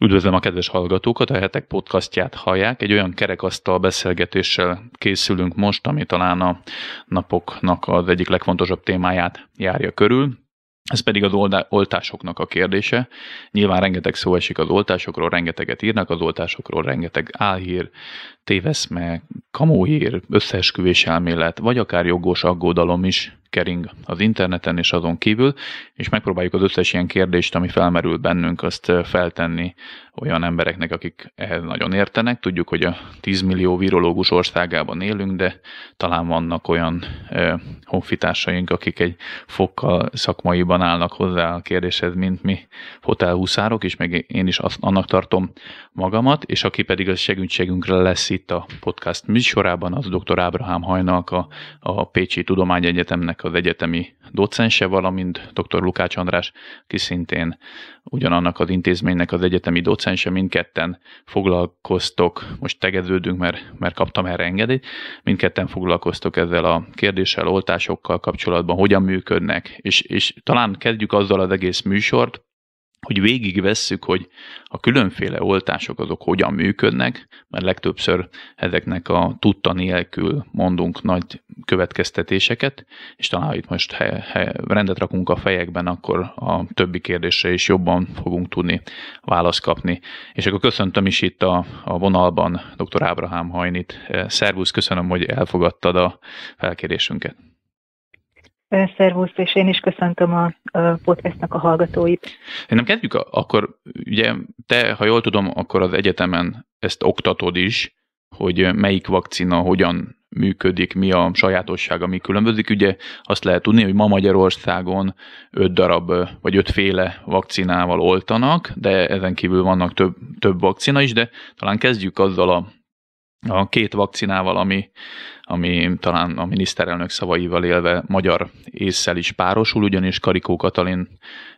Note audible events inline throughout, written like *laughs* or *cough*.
Üdvözlöm a kedves hallgatókat, a hetek podcastját hallják. Egy olyan kerekasztal beszélgetéssel készülünk most, ami talán a napoknak az egyik legfontosabb témáját járja körül. Ez pedig az oltásoknak a kérdése. Nyilván rengeteg szó esik az oltásokról, rengeteget írnak az oltásokról, rengeteg álhír, téveszme, kamóhír, összeesküvés elmélet, vagy akár jogos aggódalom is kering az interneten és azon kívül, és megpróbáljuk az összes ilyen kérdést, ami felmerül bennünk, azt feltenni olyan embereknek, akik ehhez nagyon értenek. Tudjuk, hogy a 10 millió virológus országában élünk, de talán vannak olyan e, honfitársaink, akik egy fokkal szakmaiban állnak hozzá a kérdéshez, mint mi hotelhúszárok, és meg én is azt, annak tartom magamat, és aki pedig a segítségünkre lesz itt a podcast műsorában, az dr. Ábrahám Hajnalka, a Pécsi Tudományegyetemnek az egyetemi docense, valamint dr. Lukács András, aki szintén ugyanannak az intézménynek az egyetemi docense, mindketten foglalkoztok, most tegeződünk, mert, mert kaptam erre engedélyt, mindketten foglalkoztok ezzel a kérdéssel, oltásokkal kapcsolatban, hogyan működnek, és, és talán kezdjük azzal az egész műsort, hogy végigvesszük, hogy a különféle oltások azok hogyan működnek, mert legtöbbször ezeknek a tudta nélkül mondunk nagy következtetéseket, és talán itt most he, he, rendet rakunk a fejekben, akkor a többi kérdésre is jobban fogunk tudni választ kapni. És akkor köszöntöm is itt a, a vonalban dr. Ábrahám Hajnit. Szervusz, köszönöm, hogy elfogadtad a felkérésünket. Szervusz, és én is köszöntöm a, podcastnak a hallgatóit. Nem kezdjük, akkor ugye te, ha jól tudom, akkor az egyetemen ezt oktatod is, hogy melyik vakcina hogyan működik, mi a sajátossága, mi különbözik. Ugye azt lehet tudni, hogy ma Magyarországon öt darab, vagy ötféle vakcinával oltanak, de ezen kívül vannak több, több vakcina is, de talán kezdjük azzal a a két vakcinával, ami, ami talán a miniszterelnök szavaival élve magyar észszel is párosul, ugyanis Karikó Katalin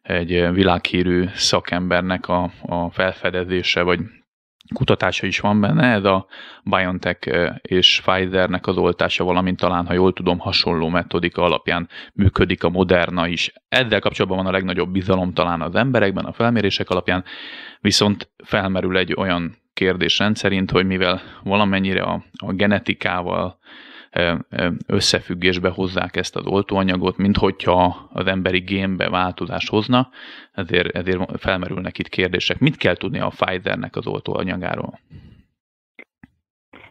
egy világhírű szakembernek a, a felfedezése, vagy kutatása is van benne, ez a BioNTech és Pfizernek az oltása, valamint talán, ha jól tudom, hasonló metodika alapján működik a Moderna is. Ezzel kapcsolatban van a legnagyobb bizalom talán az emberekben, a felmérések alapján, viszont felmerül egy olyan kérdés rendszerint, hogy mivel valamennyire a, a genetikával összefüggésbe hozzák ezt az oltóanyagot, mint hogyha az emberi génbe változást hozna, ezért, ezért felmerülnek itt kérdések. Mit kell tudni a Pfizernek az oltóanyagáról?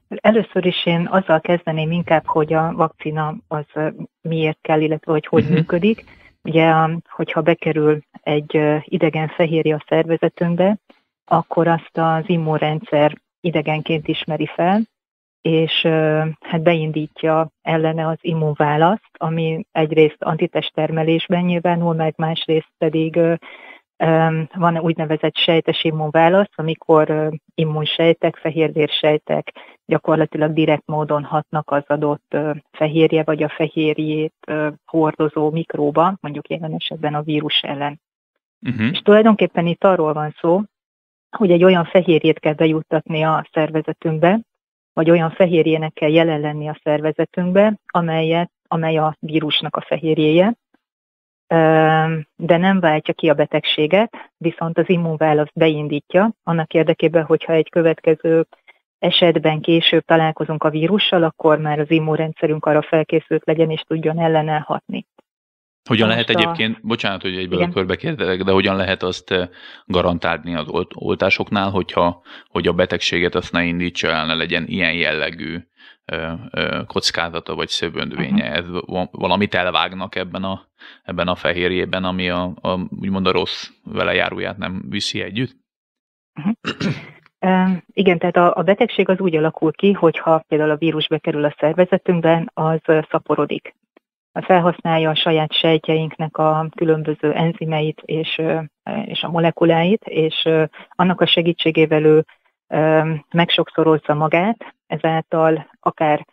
Először is én azzal kezdeném inkább, hogy a vakcina az miért kell, illetve hogy hogy uh-huh. működik. Ugye, hogyha bekerül egy idegen fehérje a szervezetünkbe, akkor azt az immunrendszer idegenként ismeri fel, és hát beindítja ellene az immunválaszt, ami egyrészt antitesttermelésben nyilvánul, meg másrészt pedig van úgynevezett sejtes immunválasz, amikor immunsejtek, fehérvérsejtek gyakorlatilag direkt módon hatnak az adott fehérje vagy a fehérjét hordozó mikróba, mondjuk jelen esetben a vírus ellen. Uh-huh. És tulajdonképpen itt arról van szó, hogy egy olyan fehérjét kell bejuttatni a szervezetünkbe, vagy olyan fehérjének kell jelen lenni a szervezetünkbe, amelyet, amely a vírusnak a fehérjéje, de nem váltja ki a betegséget, viszont az immunválaszt beindítja, annak érdekében, hogyha egy következő esetben később találkozunk a vírussal, akkor már az immunrendszerünk arra felkészült legyen és tudjon ellene hatni. Hogyan lehet egyébként, a... bocsánat, hogy egyből Igen. körbe kérdezek, de hogyan lehet azt eh, garantálni az oltásoknál, hogyha hogy a betegséget azt ne indítsa el, ne legyen ilyen jellegű eh, eh, kockázata vagy szövöndvénye. Uh-huh. Ez valamit elvágnak ebben a, ebben a fehérjében, ami a, a, úgymond a rossz vele járóját nem viszi együtt? Uh-huh. Uh, igen, tehát a, a betegség az úgy alakul ki, hogyha például a vírus bekerül a szervezetünkben, az szaporodik felhasználja a saját sejtjeinknek a különböző enzimeit és, és a molekuláit, és annak a segítségével ő megsokszorozza magát, ezáltal akár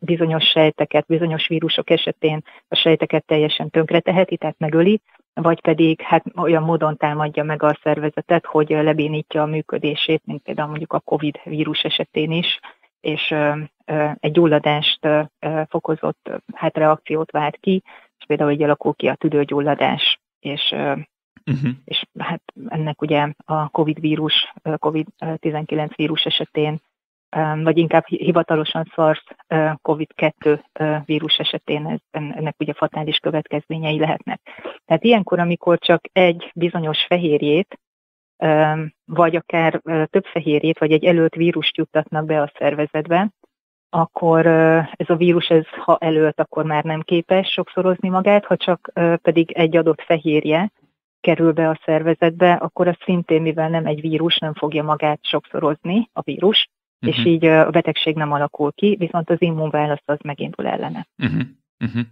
bizonyos sejteket, bizonyos vírusok esetén a sejteket teljesen tönkreteheti, tehát megöli, vagy pedig hát olyan módon támadja meg a szervezetet, hogy lebénítja a működését, mint például mondjuk a COVID vírus esetén is, és egy gyulladást fokozott hát reakciót vált ki, és például így alakul ki a tüdőgyulladás, és uh-huh. és hát ennek ugye a COVID vírus, COVID-19 vírus esetén vagy inkább hivatalosan SARS-CoV-2 vírus esetén ez, ennek ugye fatális következményei lehetnek. Tehát ilyenkor, amikor csak egy bizonyos fehérjét, vagy akár több fehérjét, vagy egy előtt vírust juttatnak be a szervezetbe, akkor ez a vírus, ez, ha előtt, akkor már nem képes sokszorozni magát, ha csak pedig egy adott fehérje kerül be a szervezetbe, akkor az szintén, mivel nem egy vírus, nem fogja magát sokszorozni, a vírus, uh-huh. és így a betegség nem alakul ki, viszont az immunválasz az megindul ellene. Uh-huh. Uh-huh.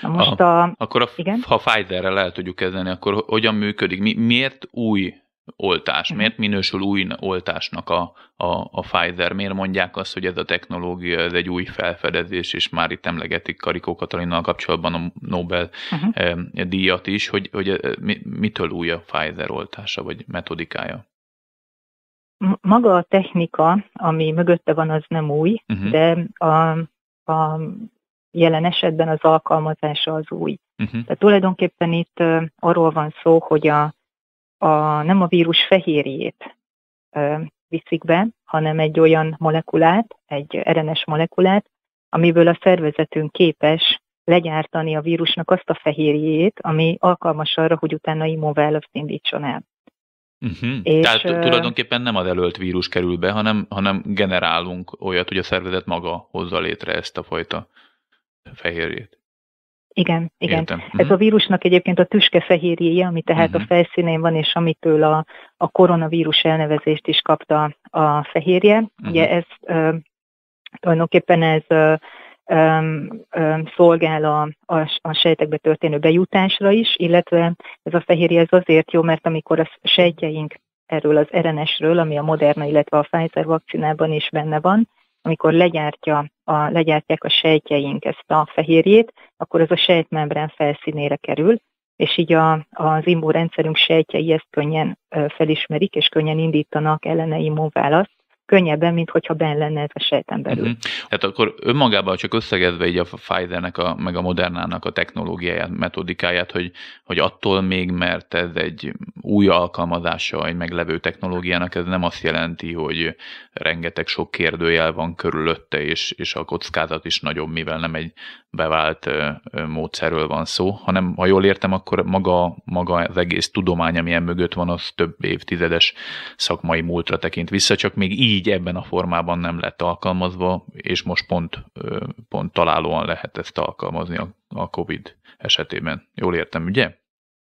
Na most a, a, akkor a, igen? ha Pfizerrel el tudjuk kezdeni, akkor hogyan működik? Mi, miért új oltás? Miért minősül új oltásnak a, a, a Pfizer? Miért mondják azt, hogy ez a technológia, ez egy új felfedezés, és már itt emlegetik Karikó Katalinnal kapcsolatban a Nobel uh-huh. díjat is, hogy, hogy mitől új a Pfizer oltása, vagy metodikája? maga a technika, ami mögötte van, az nem új, uh-huh. de a, a jelen esetben az alkalmazása az új. Uh-huh. Tehát tulajdonképpen itt uh, arról van szó, hogy a, a, nem a vírus fehérjét uh, viszik be, hanem egy olyan molekulát, egy RNS molekulát, amiből a szervezetünk képes legyártani a vírusnak azt a fehérjét, ami alkalmas arra, hogy utána immunválaszt indítson el. Uh-huh. És, Tehát tulajdonképpen nem az előtt vírus kerül be, hanem, hanem generálunk olyat, hogy a szervezet maga hozza létre ezt a fajta fehérjét. Igen, igen. Értem. Ez uh-huh. a vírusnak egyébként a tüske fehérjéje, ami tehát uh-huh. a felszínén van, és amitől a, a koronavírus elnevezést is kapta a fehérje. Uh-huh. Ugye ez uh, tulajdonképpen ez uh, szolgál a, a, a sejtekbe történő bejutásra is, illetve ez a fehérje ez azért jó, mert amikor a sejtjeink erről az RNS-ről, ami a Moderna, illetve a Pfizer vakcinában is benne van, amikor legyártja a, legyártják a sejtjeink ezt a fehérjét, akkor az a sejtmembrán felszínére kerül, és így a, az immunrendszerünk sejtjei ezt könnyen felismerik, és könnyen indítanak ellene immunválaszt, könnyebben, mint hogyha benn lenne ez a sejten belül. Uh-huh. Tehát akkor önmagában csak összegezve így a Pfizernek, a, meg a Modernának a technológiáját, metodikáját, hogy, hogy attól még, mert ez egy új alkalmazása egy meglevő technológiának, ez nem azt jelenti, hogy rengeteg sok kérdőjel van körülötte, és, és a kockázat is nagyobb, mivel nem egy bevált módszerről van szó, hanem ha jól értem, akkor maga, maga az egész tudomány, amilyen mögött van, az több évtizedes szakmai múltra tekint vissza, csak még így ebben a formában nem lett alkalmazva, és most pont, pont találóan lehet ezt alkalmazni a, a COVID esetében. Jól értem, ugye?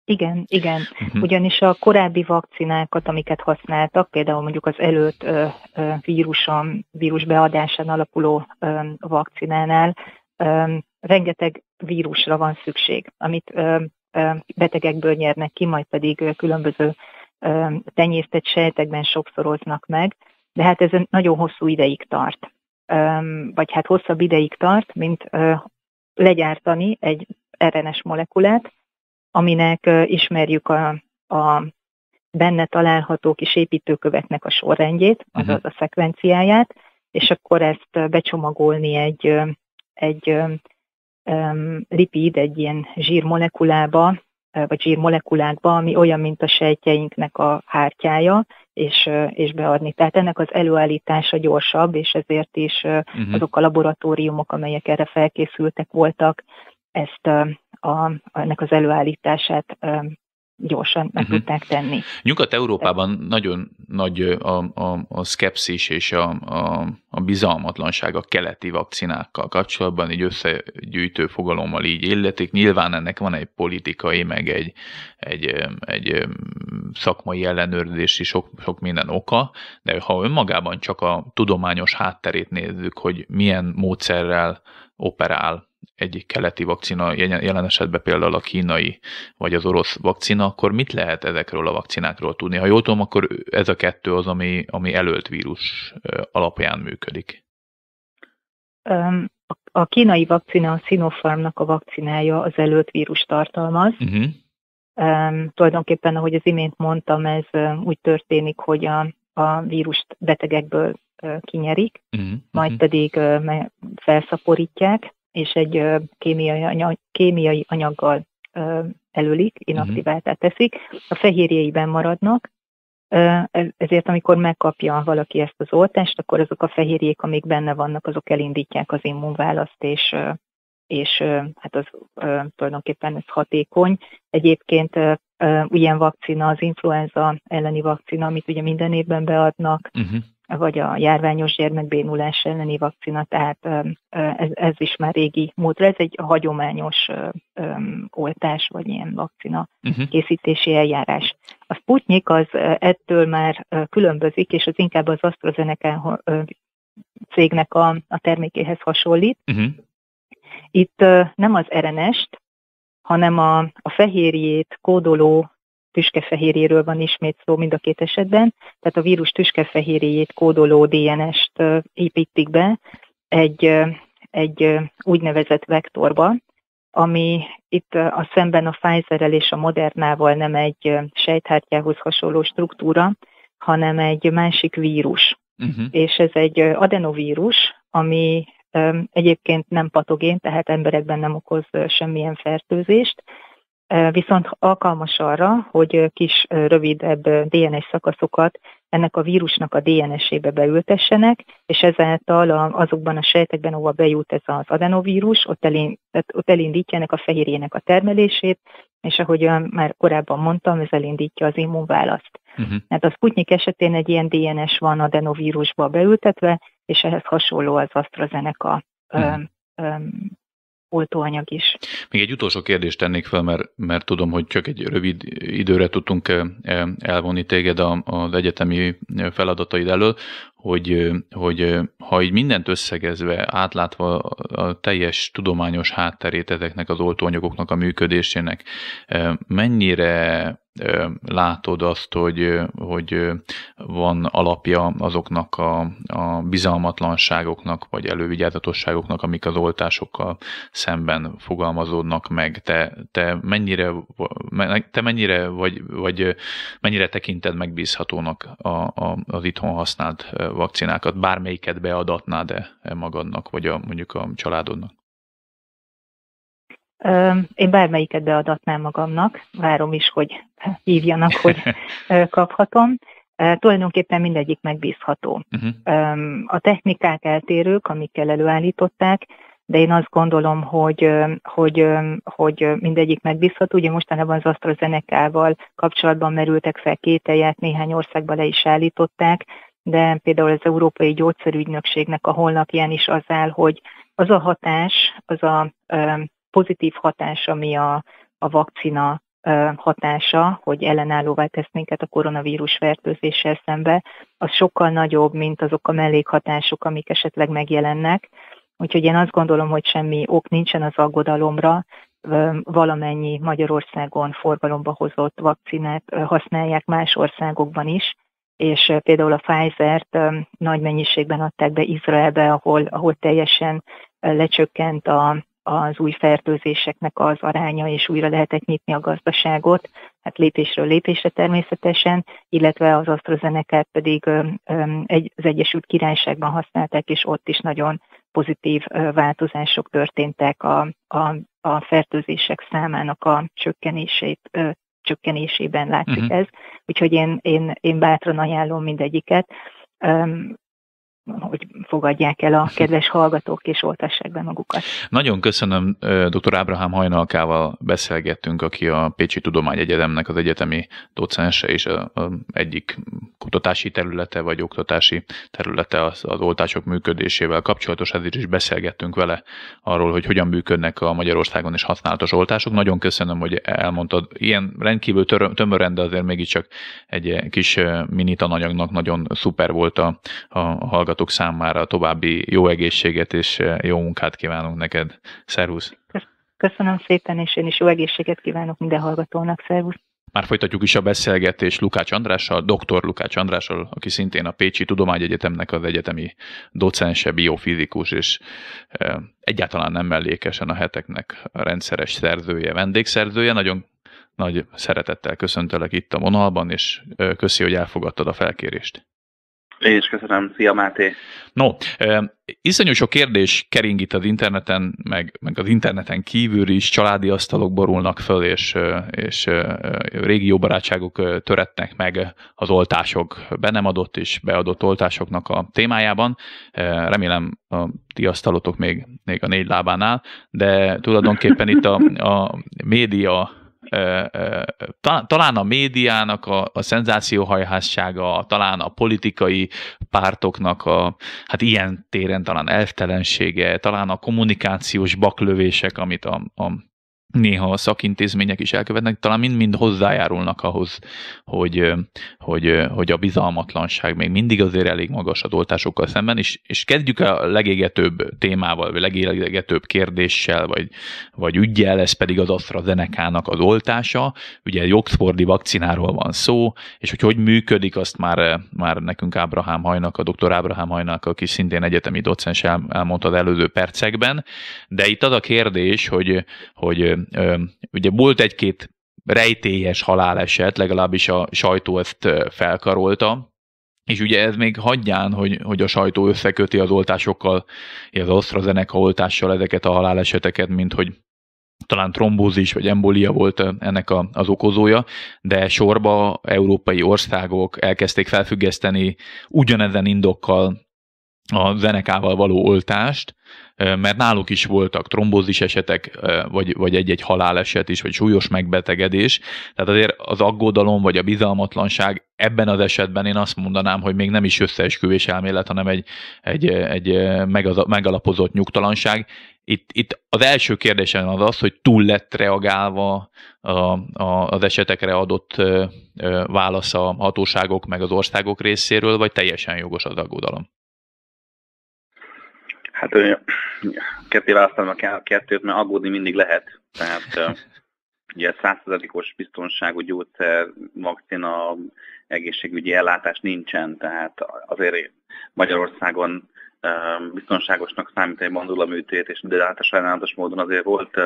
Igen, igen. Uh-huh. Ugyanis a korábbi vakcinákat, amiket használtak, például mondjuk az előtt ö, ö, víruson, vírus beadásán alapuló ö, vakcinánál ö, rengeteg vírusra van szükség, amit ö, ö, betegekből nyernek ki, majd pedig különböző ö, tenyésztett sejtekben sokszoroznak meg, de hát ez nagyon hosszú ideig tart, vagy hát hosszabb ideig tart, mint legyártani egy RNS molekulát, aminek ismerjük a, a benne található kis építőköveknek a sorrendjét, azaz uh-huh. a szekvenciáját, és akkor ezt becsomagolni egy, egy um, lipid, egy ilyen zsírmolekulába, vagy zsírmolekulákba, ami olyan, mint a sejtjeinknek a hártyája, és, és beadni. Tehát ennek az előállítása gyorsabb, és ezért is uh-huh. azok a laboratóriumok, amelyek erre felkészültek voltak, ezt a, ennek az előállítását gyorsan meg uh-huh. tudták tenni. Nyugat-Európában nagyon nagy a, a, a szkepszis és a, a, a bizalmatlanság a keleti vakcinákkal kapcsolatban, így összegyűjtő fogalommal így illetik. Nyilván ennek van egy politikai, meg egy, egy, egy szakmai ellenőrzési sok, sok minden oka, de ha önmagában csak a tudományos hátterét nézzük, hogy milyen módszerrel operál egyik keleti vakcina, jelen esetben például a kínai vagy az orosz vakcina, akkor mit lehet ezekről a vakcinákról tudni? Ha jól tudom, akkor ez a kettő az, ami, ami előtt vírus alapján működik. A kínai vakcina, a Sinopharmnak a vakcinája az előtt vírus tartalmaz. Uh-huh. Um, tulajdonképpen, ahogy az imént mondtam, ez úgy történik, hogy a, a vírust betegekből kinyerik, uh-huh. majd uh-huh. pedig felszaporítják, és egy kémiai, anyag, kémiai anyaggal előlik, inaktiváltá teszik, a fehérjeiben maradnak, ezért amikor megkapja valaki ezt az oltást, akkor azok a fehérjék, amik benne vannak, azok elindítják az immunválaszt, és, és hát az tulajdonképpen ez hatékony. Egyébként ilyen vakcina, az influenza elleni vakcina, amit ugye minden évben beadnak, uh-huh vagy a járványos gyermekbénulás elleni vakcina, tehát ez, ez is már régi módra, ez egy hagyományos oltás, vagy ilyen vakcina uh-huh. készítési eljárás. A Sputnik az ettől már különbözik, és az inkább az AstraZeneca cégnek a, a termékéhez hasonlít. Uh-huh. Itt nem az RNS-t, hanem a, a fehérjét kódoló tüskefehérjéről van ismét szó mind a két esetben, tehát a vírus tüskefehérjét kódoló DNS-t építik be egy, egy úgynevezett vektorba, ami itt a szemben a Pfizer-el és a Modernával nem egy sejthártyához hasonló struktúra, hanem egy másik vírus. Uh-huh. És ez egy adenovírus, ami egyébként nem patogén, tehát emberekben nem okoz semmilyen fertőzést, viszont alkalmas arra, hogy kis rövidebb DNS szakaszokat ennek a vírusnak a DNS-ébe beültessenek, és ezáltal azokban a sejtekben, ahova bejut ez az adenovírus, ott, elind, ott elindítja ennek a fehérjének a termelését, és ahogy már korábban mondtam, ez elindítja az immunválaszt. Uh-huh. Hát a Sputnik esetén egy ilyen DNS van adenovírusba beültetve, és ehhez hasonló az AstraZeneca uh-huh oltóanyag is. Még egy utolsó kérdést tennék fel, mert, mert tudom, hogy csak egy rövid időre tudtunk eh, eh, elvonni téged az egyetemi feladataid elől, hogy, hogy ha így mindent összegezve, átlátva a teljes tudományos hátterét ezeknek az oltóanyagoknak a működésének, eh, mennyire látod azt, hogy, hogy van alapja azoknak a, a bizalmatlanságoknak, vagy elővigyázatosságoknak, amik az oltásokkal szemben fogalmazódnak meg. Te, te mennyire, te mennyire vagy, vagy mennyire tekinted megbízhatónak a, a, az itthon használt vakcinákat, bármelyiket beadatnád-e magadnak, vagy a, mondjuk a családodnak? Én bármelyiket beadatnám magamnak, várom is, hogy hívjanak, hogy *laughs* kaphatom. Tulajdonképpen mindegyik megbízható. Uh-huh. A technikák eltérők, amikkel előállították, de én azt gondolom, hogy, hogy, hogy mindegyik megbízható. Ugye mostanában az AstraZeneca-val kapcsolatban merültek fel kételjek, néhány országban le is állították, de például az Európai Gyógyszerügynökségnek a honlapján is az áll, hogy az a hatás, az a pozitív hatás, ami a, a vakcina hatása, hogy ellenállóvá tesz minket a koronavírus fertőzéssel szembe, az sokkal nagyobb, mint azok a mellékhatások, amik esetleg megjelennek. Úgyhogy én azt gondolom, hogy semmi ok nincsen az aggodalomra, valamennyi Magyarországon forgalomba hozott vakcinát használják más országokban is, és például a Pfizer-t nagy mennyiségben adták be Izraelbe, ahol, ahol teljesen lecsökkent a, az új fertőzéseknek az aránya, és újra lehetett nyitni a gazdaságot, hát lépésről lépésre természetesen, illetve az AstraZeneca pedig az Egyesült Királyságban használták, és ott is nagyon pozitív változások történtek a, a, a fertőzések számának a csökkenését, csökkenésében látszik uh-huh. ez. Úgyhogy én, én, én bátran ajánlom mindegyiket hogy fogadják el a *laughs* kedves hallgatók és oltassák be magukat. Nagyon köszönöm, dr. Ábrahám Hajnalkával beszélgettünk, aki a Pécsi Tudományegyetemnek az egyetemi docense és a, a egyik kutatási területe vagy oktatási területe az, az oltások működésével kapcsolatos, ezért is beszélgettünk vele arról, hogy hogyan működnek a Magyarországon is használatos oltások. Nagyon köszönöm, hogy elmondtad. Ilyen rendkívül tömören, de azért mégiscsak egy kis mini tananyagnak nagyon szuper volt a, a hallgató hallgatók számára további jó egészséget és eh, jó munkát kívánunk neked. Szervusz! Köszönöm szépen, és én is jó egészséget kívánok minden hallgatónak. Szervusz! Már folytatjuk is a beszélgetést Lukács Andrással, dr. Lukács Andrással, aki szintén a Pécsi Tudományegyetemnek az egyetemi docense, biofizikus, és e, egyáltalán nem mellékesen a heteknek a rendszeres szerzője, vendégszerzője. Nagyon nagy szeretettel köszöntelek itt a vonalban, és e, köszi, hogy elfogadtad a felkérést. Én is köszönöm. Szia, Máté! No, iszonyú sok kérdés kering itt az interneten, meg, meg az interneten kívül is, családi asztalok borulnak föl, és, és régi barátságok töretnek meg az oltások, be nem adott és beadott oltásoknak a témájában. Remélem a ti asztalotok még, még a négy lábánál, de tulajdonképpen itt a, a média talán a médiának a, a szenzációhajhássága, talán a politikai pártoknak a, hát ilyen téren talán elvtelensége, talán a kommunikációs baklövések, amit a, a néha a szakintézmények is elkövetnek, talán mind-mind hozzájárulnak ahhoz, hogy, hogy, hogy a bizalmatlanság még mindig azért elég magas az oltásokkal szemben, és, és kezdjük a legégetőbb témával, vagy legégetőbb kérdéssel, vagy, vagy ügyjel, ez pedig az AstraZeneca-nak az oltása. Ugye egy Oxfordi vakcináról van szó, és hogy hogy működik, azt már, már nekünk Ábrahám Hajnak, a dr. Ábrahám Hajnak, aki szintén egyetemi docens elmondta az előző percekben, de itt az a kérdés, hogy, hogy ugye volt egy-két rejtélyes haláleset, legalábbis a sajtó ezt felkarolta, és ugye ez még hagyján, hogy, hogy a sajtó összeköti az oltásokkal, az AstraZeneca oltással ezeket a haláleseteket, mint hogy talán trombózis vagy embolia volt ennek a, az okozója, de sorba európai országok elkezdték felfüggeszteni ugyanezen indokkal a zenekával való oltást, mert náluk is voltak trombózis esetek, vagy, vagy egy-egy haláleset is, vagy súlyos megbetegedés. Tehát azért az aggodalom, vagy a bizalmatlanság ebben az esetben én azt mondanám, hogy még nem is összeesküvés elmélet, hanem egy, egy, egy megalapozott nyugtalanság. Itt, itt az első kérdésem az az, hogy túl lett reagálva a, a, az esetekre adott válasz a hatóságok meg az országok részéről, vagy teljesen jogos az aggodalom? Hát ketté választanom a kettőt, mert aggódni mindig lehet. Tehát ugye százszerzalékos biztonságú gyógyszer, vakcina, egészségügyi ellátás nincsen, tehát azért Magyarországon biztonságosnak számít egy mandulaműtét, és de hát a sajnálatos módon azért volt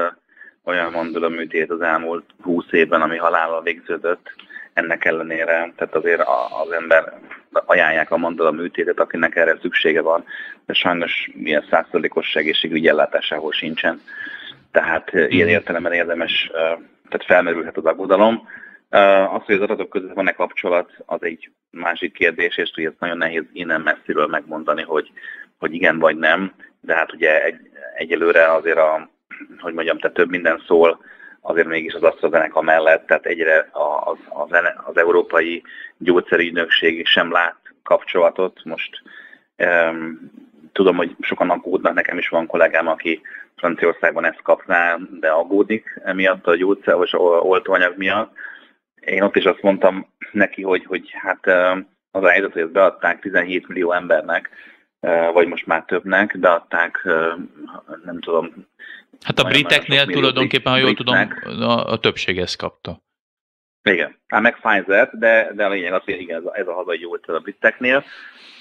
olyan mandulaműtét az elmúlt húsz évben, ami halállal végződött. Ennek ellenére, tehát azért az ember ajánlják a mandala műtétet, akinek erre szüksége van, de sajnos ilyen százszerzalékos egészségügyi ellátásához sincsen. Tehát mm. ilyen értelemben érdemes, tehát felmerülhet az aggodalom. Az, hogy az adatok között van-e kapcsolat, az egy másik kérdés, és ugye ez nagyon nehéz innen messziről megmondani, hogy, hogy igen vagy nem, de hát ugye egy, egyelőre azért a, hogy mondjam, tehát több minden szól azért mégis az AstraZeneca mellett, tehát egyre az, az, az Európai Gyógyszerügynökség sem lát kapcsolatot. Most um, tudom, hogy sokan aggódnak, nekem is van kollégám, aki Franciaországban ezt kapná, de aggódik emiatt a gyógyszer vagy oltóanyag miatt. Én ott is azt mondtam neki, hogy, hogy hát az a helyzet, hogy ezt beadták 17 millió embernek, vagy most már többnek, beadták, nem tudom, Hát a briteknél tulajdonképpen, ha jól tudom, a, a többség ezt kapta. Igen, hát meg Pfizer, de, de a lényeg az, hogy igen, ez a, ez a hazai gyógyszer a briteknél,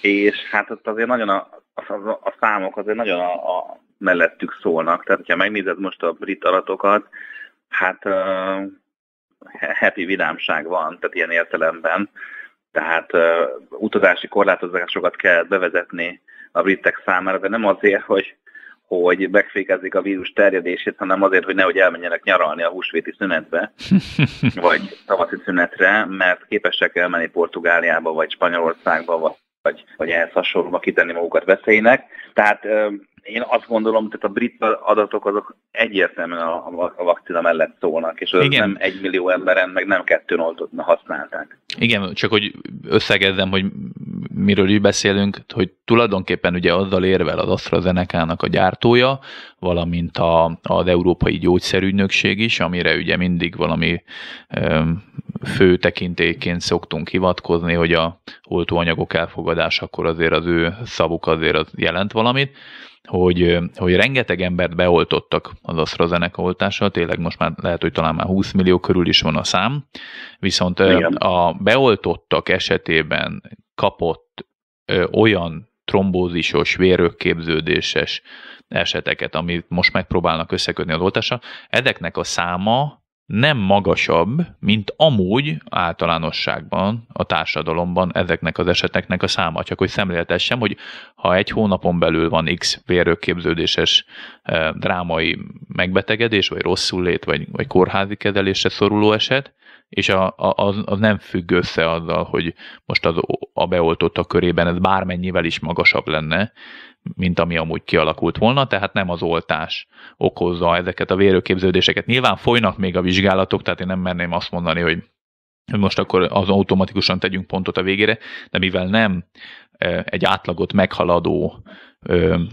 és hát ott azért nagyon a, a, a számok azért nagyon a, a mellettük szólnak. Tehát, ha megnézed most a brit adatokat, hát uh, happy vidámság van, tehát ilyen értelemben. Tehát uh, utazási korlátozásokat kell bevezetni a britek számára, de nem azért, hogy hogy megfékezik a vírus terjedését, hanem azért, hogy nehogy elmenjenek nyaralni a húsvéti szünetbe, *laughs* vagy tavaszi szünetre, mert képesek elmenni Portugáliába, vagy Spanyolországba, vagy, vagy ehhez hasonlóba kitenni magukat veszélynek. Tehát én azt gondolom, hogy a brit adatok azok egyértelműen a, a vakcina mellett szólnak, és az Igen. nem egy millió emberen, meg nem kettőn oltott használták. Igen, csak hogy összegezzem, hogy miről is beszélünk, hogy tulajdonképpen ugye azzal érvel az AstraZeneca-nak a gyártója, valamint a, az Európai Gyógyszerügynökség is, amire ugye mindig valami fő tekintélyként szoktunk hivatkozni, hogy a oltóanyagok elfogadásakor azért az ő szavuk azért az jelent valamit, hogy, hogy rengeteg embert beoltottak az AstraZeneca oltással, tényleg most már lehet, hogy talán már 20 millió körül is van a szám, viszont Igen. a beoltottak esetében kapott ö, olyan trombózisos, vérökképződéses eseteket, amit most megpróbálnak összekötni az oltással, ezeknek a száma nem magasabb, mint amúgy általánosságban a társadalomban ezeknek az eseteknek a száma. Csak hogy szemléltessem, hogy ha egy hónapon belül van X vérrökképződéses e, drámai megbetegedés, vagy rosszul lét, vagy, vagy kórházi kezelésre szoruló eset, és a, a, az, az nem függ össze azzal, hogy most az, a beoltottak körében ez bármennyivel is magasabb lenne, mint ami amúgy kialakult volna, tehát nem az oltás okozza ezeket a vérőképződéseket. Nyilván folynak még a vizsgálatok, tehát én nem merném azt mondani, hogy most akkor az automatikusan tegyünk pontot a végére, de mivel nem e, egy átlagot meghaladó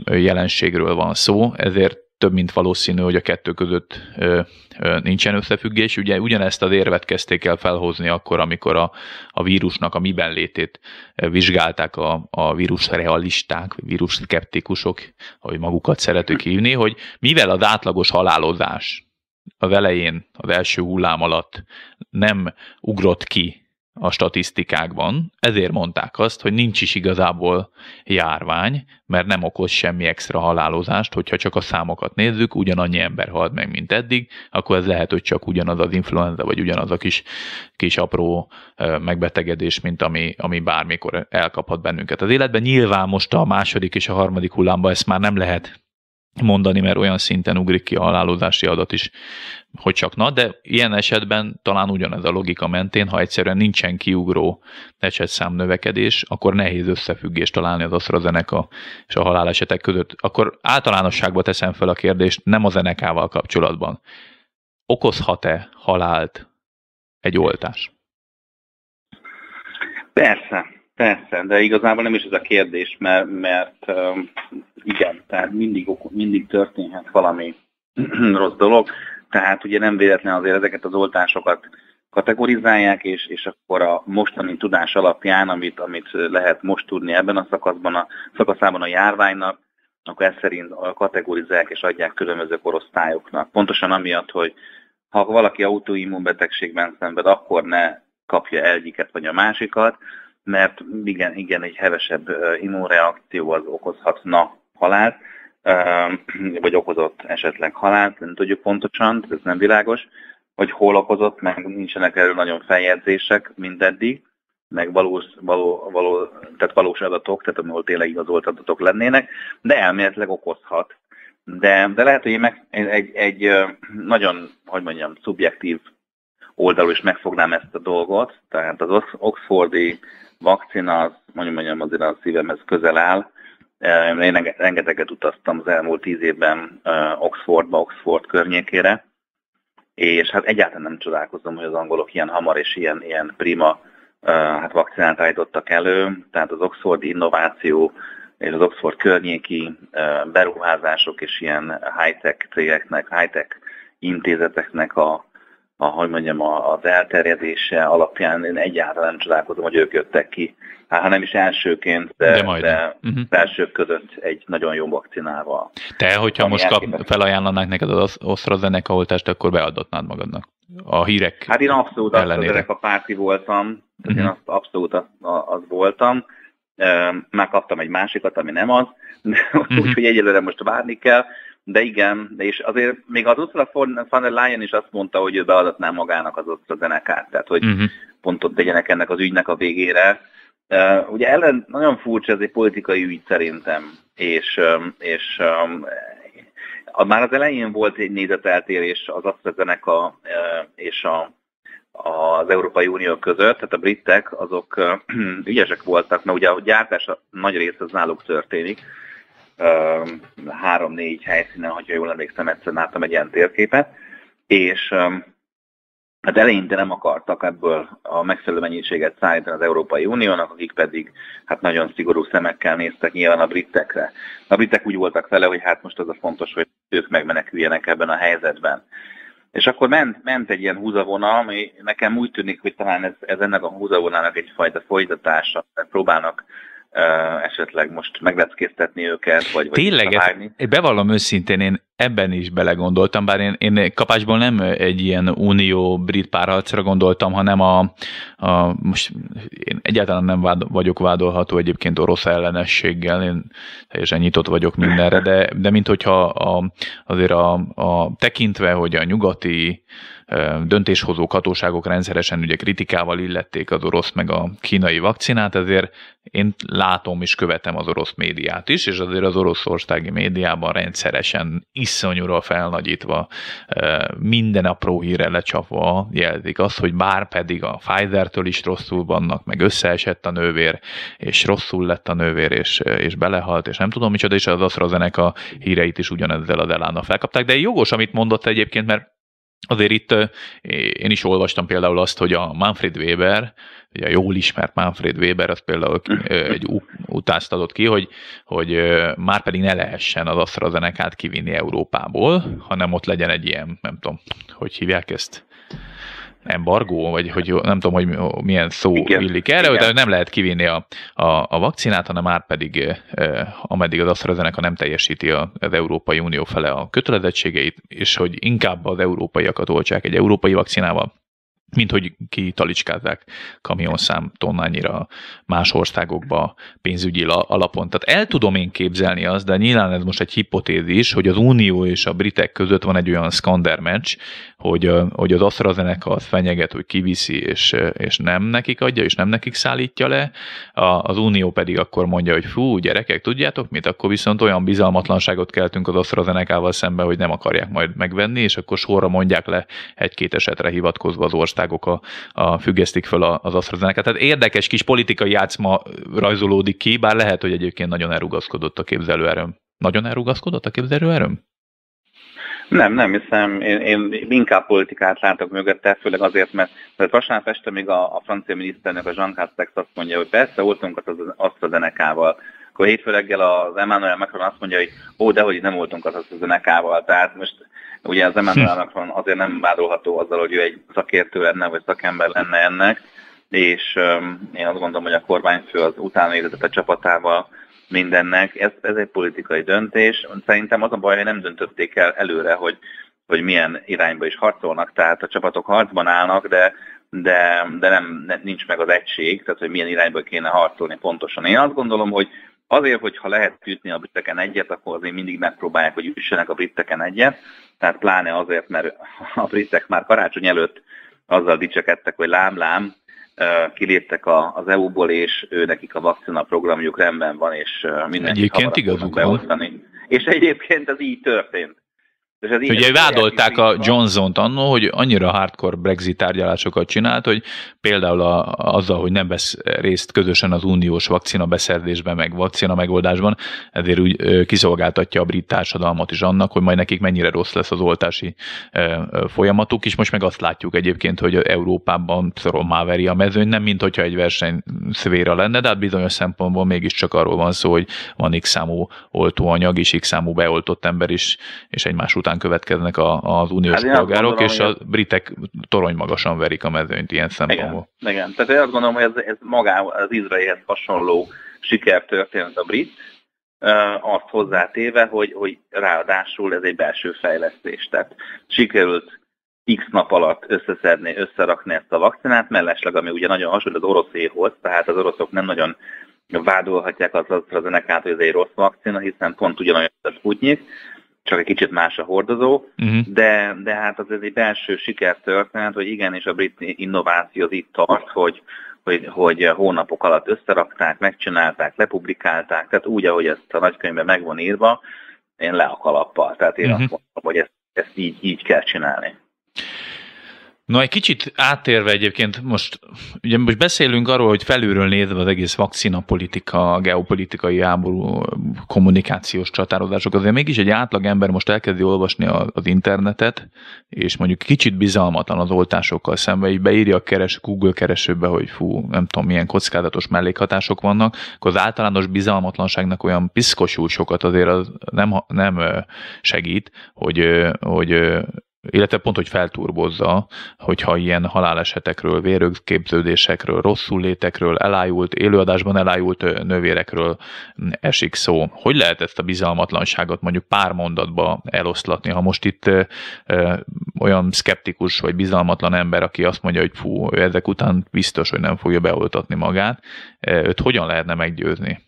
jelenségről van szó, ezért több mint valószínű, hogy a kettő között ö, ö, nincsen összefüggés. Ugye ugyanezt az érvet kezdték el felhozni akkor, amikor a, a vírusnak a miben létét vizsgálták a, a vírus realisták, vírus szkeptikusok, ahogy magukat szeretük hívni, hogy mivel az átlagos halálozás az elején, az első hullám alatt nem ugrott ki a statisztikákban, ezért mondták azt, hogy nincs is igazából járvány, mert nem okoz semmi extra halálozást, hogyha csak a számokat nézzük, ugyanannyi ember halt meg, mint eddig, akkor ez lehet, hogy csak ugyanaz az influenza, vagy ugyanaz a kis, kis apró megbetegedés, mint ami, ami bármikor elkaphat bennünket az életben. Nyilván most a második és a harmadik hullámban ezt már nem lehet mondani, mert olyan szinten ugrik ki a halálozási adat is, hogy csak na, de ilyen esetben talán ugyanez a logika mentén, ha egyszerűen nincsen kiugró esetszám növekedés, akkor nehéz összefüggést találni az AstraZeneca és a halálesetek között. Akkor általánosságban teszem fel a kérdést, nem a zenekával kapcsolatban. Okozhat-e halált egy oltás? Persze, Persze, de igazából nem is ez a kérdés, mert, mert igen, tehát mindig, mindig történhet valami *clears throat* rossz dolog, tehát ugye nem véletlen azért ezeket az oltásokat kategorizálják, és, és akkor a mostani tudás alapján, amit, amit lehet most tudni ebben a szakaszban, a szakaszában a járványnak, akkor ezt szerint kategorizálják és adják különböző korosztályoknak. Pontosan amiatt, hogy ha valaki autoimmunbetegségben szenved, akkor ne kapja egyiket vagy a másikat, mert igen, igen, egy hevesebb immunreakció az okozhatna halált, vagy okozott esetleg halált, nem tudjuk pontosan, ez nem világos, hogy hol okozott, meg nincsenek erről nagyon feljegyzések mindeddig, meg valós, való, való, tehát valós adatok, tehát ahol tényleg igazolt adatok lennének, de elméletileg okozhat. De, de lehet, hogy meg, egy, egy nagyon, hogy mondjam, szubjektív oldalról is megfognám ezt a dolgot, tehát az Oxfordi vakcina, az mondjuk mondjam, azért a szívemhez közel áll. Én rengeteget utaztam az elmúlt tíz évben Oxfordba, Oxford környékére, és hát egyáltalán nem csodálkozom, hogy az angolok ilyen hamar és ilyen, ilyen prima hát vakcinát állítottak elő, tehát az Oxfordi innováció és az Oxford környéki beruházások és ilyen high-tech cégeknek, high-tech intézeteknek a a, hogy mondjam, az elterjedése alapján én egyáltalán nem csodálkozom, hogy ők jöttek ki. Hát, ha nem is elsőként, de, de, majd. de uh-huh. elsők között egy nagyon jó vakcinával. Te, hogyha most kap, felajánlanák neked az AstraZeneca oltást, akkor beadatnád magadnak a hírek Hát én abszolút a párti voltam, uh-huh. én azt abszolút az, az voltam. Már kaptam egy másikat, ami nem az, uh-huh. *laughs* úgyhogy egyelőre most várni kell. De igen, és azért még az Ursula von der Leyen is azt mondta, hogy ő beadatná magának az AstraZeneca-t, tehát hogy uh-huh. pontot tegyenek ennek az ügynek a végére. Uh, ugye ellen nagyon furcsa, ez egy politikai ügy szerintem, és, és um, már az elején volt egy nézeteltérés az AstraZeneca uh, és a, az Európai Unió között, tehát a britek azok uh, *clears throat* ügyesek voltak, mert ugye a gyártás nagy része az náluk történik, három-négy helyszínen, hogyha jól emlékszem, egyszer láttam egy ilyen térképet, és hát eleinte nem akartak ebből a megfelelő mennyiséget szállítani az Európai Uniónak, akik pedig hát nagyon szigorú szemekkel néztek nyilván a britekre. A britek úgy voltak vele, hogy hát most az a fontos, hogy ők megmeneküljenek ebben a helyzetben. És akkor ment, ment egy ilyen húzavona, ami nekem úgy tűnik, hogy talán ez, ez ennek a húzavonának egyfajta folytatása, próbálnak esetleg most megleckéztetni őket, vagy, vagy Tényleg, ezt, bevallom őszintén, én ebben is belegondoltam, bár én, én kapásból nem egy ilyen unió-brit párharcra gondoltam, hanem a, a most én egyáltalán nem vád, vagyok vádolható egyébként orosz ellenességgel, én teljesen nyitott vagyok mindenre, de, de mint hogyha a, azért a, a, tekintve, hogy a nyugati döntéshozó hatóságok rendszeresen ugye kritikával illették az orosz meg a kínai vakcinát, ezért én látom és követem az orosz médiát is, és azért az oroszországi médiában rendszeresen iszonyúra felnagyítva, minden apró híre lecsapva jelzik azt, hogy bár pedig a Pfizer-től is rosszul vannak, meg összeesett a nővér, és rosszul lett a nővér, és, és belehalt, és nem tudom micsoda, és az AstraZeneca híreit is ugyanezzel a elánnal felkapták, de jogos, amit mondott egyébként, mert Azért itt én is olvastam például azt, hogy a Manfred Weber, ugye a jól ismert Manfred Weber, az például egy utázt adott ki, hogy, hogy már pedig ne lehessen az AstraZeneca-t kivinni Európából, hanem ott legyen egy ilyen, nem tudom, hogy hívják ezt, embargó, vagy hogy nem tudom, hogy milyen szó Igen. illik erre, Igen. de nem lehet kivinni a, a, a vakcinát, hanem már pedig ameddig az AstraZeneca nem teljesíti az Európai Unió fele a kötelezettségeit, és hogy inkább az európaiakat oltsák egy európai vakcinával, mint hogy kitalicskázzák kamionszám tonnányira más országokba pénzügyi alapon. Tehát el tudom én képzelni azt, de nyilván ez most egy hipotézis, hogy az Unió és a britek között van egy olyan skander hogy, hogy az AstraZeneca az fenyeget, hogy kiviszi, és, és nem nekik adja, és nem nekik szállítja le, az Unió pedig akkor mondja, hogy fú, gyerekek, tudjátok mit, akkor viszont olyan bizalmatlanságot keltünk az AstraZeneca-val szemben, hogy nem akarják majd megvenni, és akkor sorra mondják le egy-két esetre hivatkozva az országok a, a függesztik föl az AstraZeneca. Tehát érdekes kis politikai játszma rajzolódik ki, bár lehet, hogy egyébként nagyon elrugaszkodott a képzelőerőm. Nagyon elrugaszkodott a képzelőerőm? Nem, nem hiszem. Én, én inkább politikát látok mögötte, főleg azért, mert, mert vasárnap este még a, a francia miniszternek, a Jean Castex azt mondja, hogy persze oltunk az AstraZeneca-val. Akkor hétfő reggel az Emmanuel Macron azt mondja, hogy ó, de hogy nem voltunk az AstraZeneca-val. Tehát most ugye az Emmanuel hm. Macron azért nem vádolható azzal, hogy ő egy szakértő lenne, vagy szakember lenne ennek, és én azt gondolom, hogy a kormányfő az utána a csapatával mindennek. Ez, ez egy politikai döntés. Szerintem az a baj, hogy nem döntötték el előre, hogy, hogy milyen irányba is harcolnak. Tehát a csapatok harcban állnak, de, de, de nem, nincs meg az egység, tehát hogy milyen irányba kéne harcolni pontosan. Én azt gondolom, hogy azért, hogyha lehet ütni a briteken egyet, akkor azért mindig megpróbálják, hogy üssenek a briteken egyet. Tehát pláne azért, mert a britek már karácsony előtt azzal dicsekedtek, hogy lám-lám, kiléptek az EU-ból, és ő nekik a vakcina programjuk rendben van, és mindenki Egyébként igazuk van. És egyébként ez így történt. És ez Ugye vádolták a Johnson-t annó, hogy annyira hardcore Brexit tárgyalásokat csinált, hogy például a, azzal, hogy nem vesz részt közösen az uniós vakcina beszerzésben, meg vakcina megoldásban, ezért úgy kiszolgáltatja a brit társadalmat is annak, hogy majd nekik mennyire rossz lesz az oltási folyamatuk, és most meg azt látjuk egyébként, hogy Európában szorommá veri a mezőny, nem mint hogyha egy verseny szvéra lenne, de hát bizonyos szempontból mégiscsak arról van szó, hogy van x számú oltóanyag és x számú beoltott ember is, és egymás után után következnek a, az uniós hát polgárok, és a britek torony magasan verik a mezőnyt ilyen szempontból. Igen, igen. tehát én azt gondolom, hogy ez, ez magá az Izraelhez hasonló sikertörténet a brit, azt hozzátéve, hogy, hogy ráadásul ez egy belső fejlesztés. Tehát sikerült x nap alatt összeszedni, összerakni ezt a vakcinát, mellesleg, ami ugye nagyon hasonló az oroszéhoz, tehát az oroszok nem nagyon vádolhatják az AstraZeneca-t, hogy ez egy rossz vakcina, hiszen pont ugyanolyan a Sputnik, csak egy kicsit más a hordozó, uh-huh. de, de hát az egy belső sikertörténet, hogy igenis a brit innováció az itt tart, hogy, hogy, hogy hónapok alatt összerakták, megcsinálták, lepublikálták, tehát úgy, ahogy ezt a nagykönyvben meg van írva, én le a kalappal. Tehát én uh-huh. azt mondom, hogy ezt, ezt így, így kell csinálni. No, egy kicsit áttérve egyébként most, ugye most beszélünk arról, hogy felülről nézve az egész vakcina politika, geopolitikai háború, kommunikációs csatározások, azért mégis egy átlag ember most elkezdi olvasni az internetet, és mondjuk kicsit bizalmatlan az oltásokkal szemben, így beírja a keres, Google keresőbe, hogy fú, nem tudom, milyen kockázatos mellékhatások vannak, akkor az általános bizalmatlanságnak olyan piszkosul sokat azért az nem, nem segít, hogy, hogy illetve pont, hogy felturbozza, hogyha ilyen halálesetekről, vérőképződésekről, rosszul létekről, elájult, élőadásban elájult nővérekről esik szó. Hogy lehet ezt a bizalmatlanságot mondjuk pár mondatba eloszlatni, ha most itt ö, olyan szkeptikus vagy bizalmatlan ember, aki azt mondja, hogy fú, ezek után biztos, hogy nem fogja beoltatni magát, őt hogyan lehetne meggyőzni?